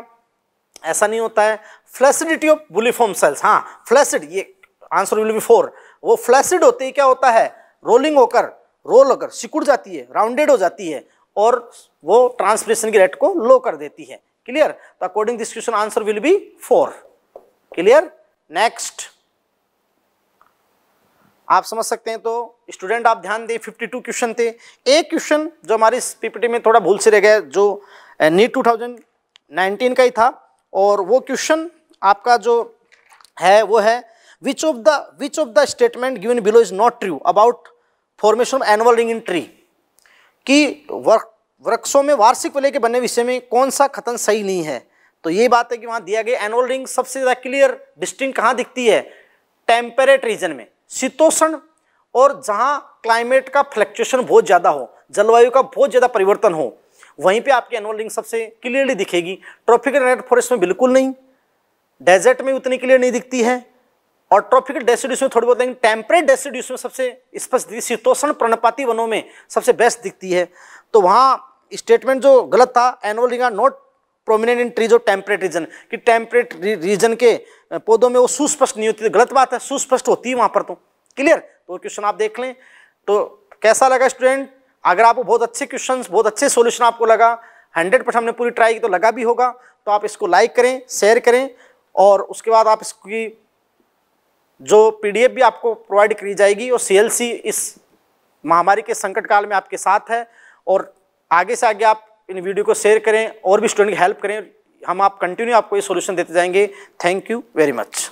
ऐसा नहीं होता है। फ्लैसिडिटी ऑफ़ बुलिफॉर्म सेल्स हाँ फ्लैसिड ये आंसर विल बी फोर वो फ्लैसिड होते ही क्या होता है? रोलिंग होकर रोल होकर, सिकुड़ जाती है राउंडेड हो जाती है, और वो ट्रांसप्रेशन की रेट को लो कर देती है। क्लियर तो according this question answer will be four clear next आप समझ सकते हैं तो स्टूडेंट आप ध्यान दें 52 क्वेश्चन थे। एक क्वेश्चन जो हमारी पीपीटी में थोड़ा भूल से रह गया, जो नीट 2019 का ही था। और वो क्वेश्चन आपका जो है, वो है which of the which of the statement given below is not true about formation of annual ring in tree कि वर्क वृक्षों में वार्षिक वलय के बनने विषय में कौन सा कथन सही नहीं है? तो ये बात है कि वहाँ दिया गया एनुअल रिंग सबसे ज़्यादा क्लियर डिस्टिंग कहाँ दिखती है? टेम्परेट रीजन में। शीतोषण और जहाँ क्लाइमेट का फ्लक्चुएशन बहुत ज़्यादा हो, जलवायु का बहुत ज़्यादा परिवर्तन हो वहीं पे आपकी एनुअल रिंग सबसे क्लियरली दिखेगी। ट्रॉपिकल रेड फॉरेस्ट में बिल्कुल नहीं। डेजर्ट में उतनी क्लियर नहीं दिखती है। और ट्रॉपिकल डेसिड्यूस में थोड़ी बहुत टेम्परेट डेसिड्यूस में सबसे स्पष्ट दिखती शीतोषण प्रणपाती वनों में सबसे बेस्ट दिखती है। तो वहाँ स्टेटमेंट जो गलत था annual ring are not prominent in trees of temperate region कि टेम्परेट रीजन के पौधों में वो सुस्पष्ट नहीं होती गलत बात है, सुस्पष्ट होती है वहाँ पर तो। क्लियर तो क्वेश्चन आप देख लें। तो कैसा लगा स्टूडेंट अगर आपको बहुत अच्छे क्वेश्चन बहुत अच्छे सोल्यूशन आपको लगा हंड्रेड परसेंट हमने पूरी ट्राई की तो लगा भी होगा तो आप इसको लाइक करें शेयर करें, और उसके बाद आप इसकी जो पीडीएफ भी आपको प्रोवाइड करी जाएगी और सीएलसी इस महामारी के संकट काल में आपके साथ है, और आगे से आगे आप इन वीडियो को शेयर करें, और भी स्टूडेंट की हेल्प करें, हम आप कंटिन्यू आपको ये सोल्यूशन देते जाएँगे। Thank you very much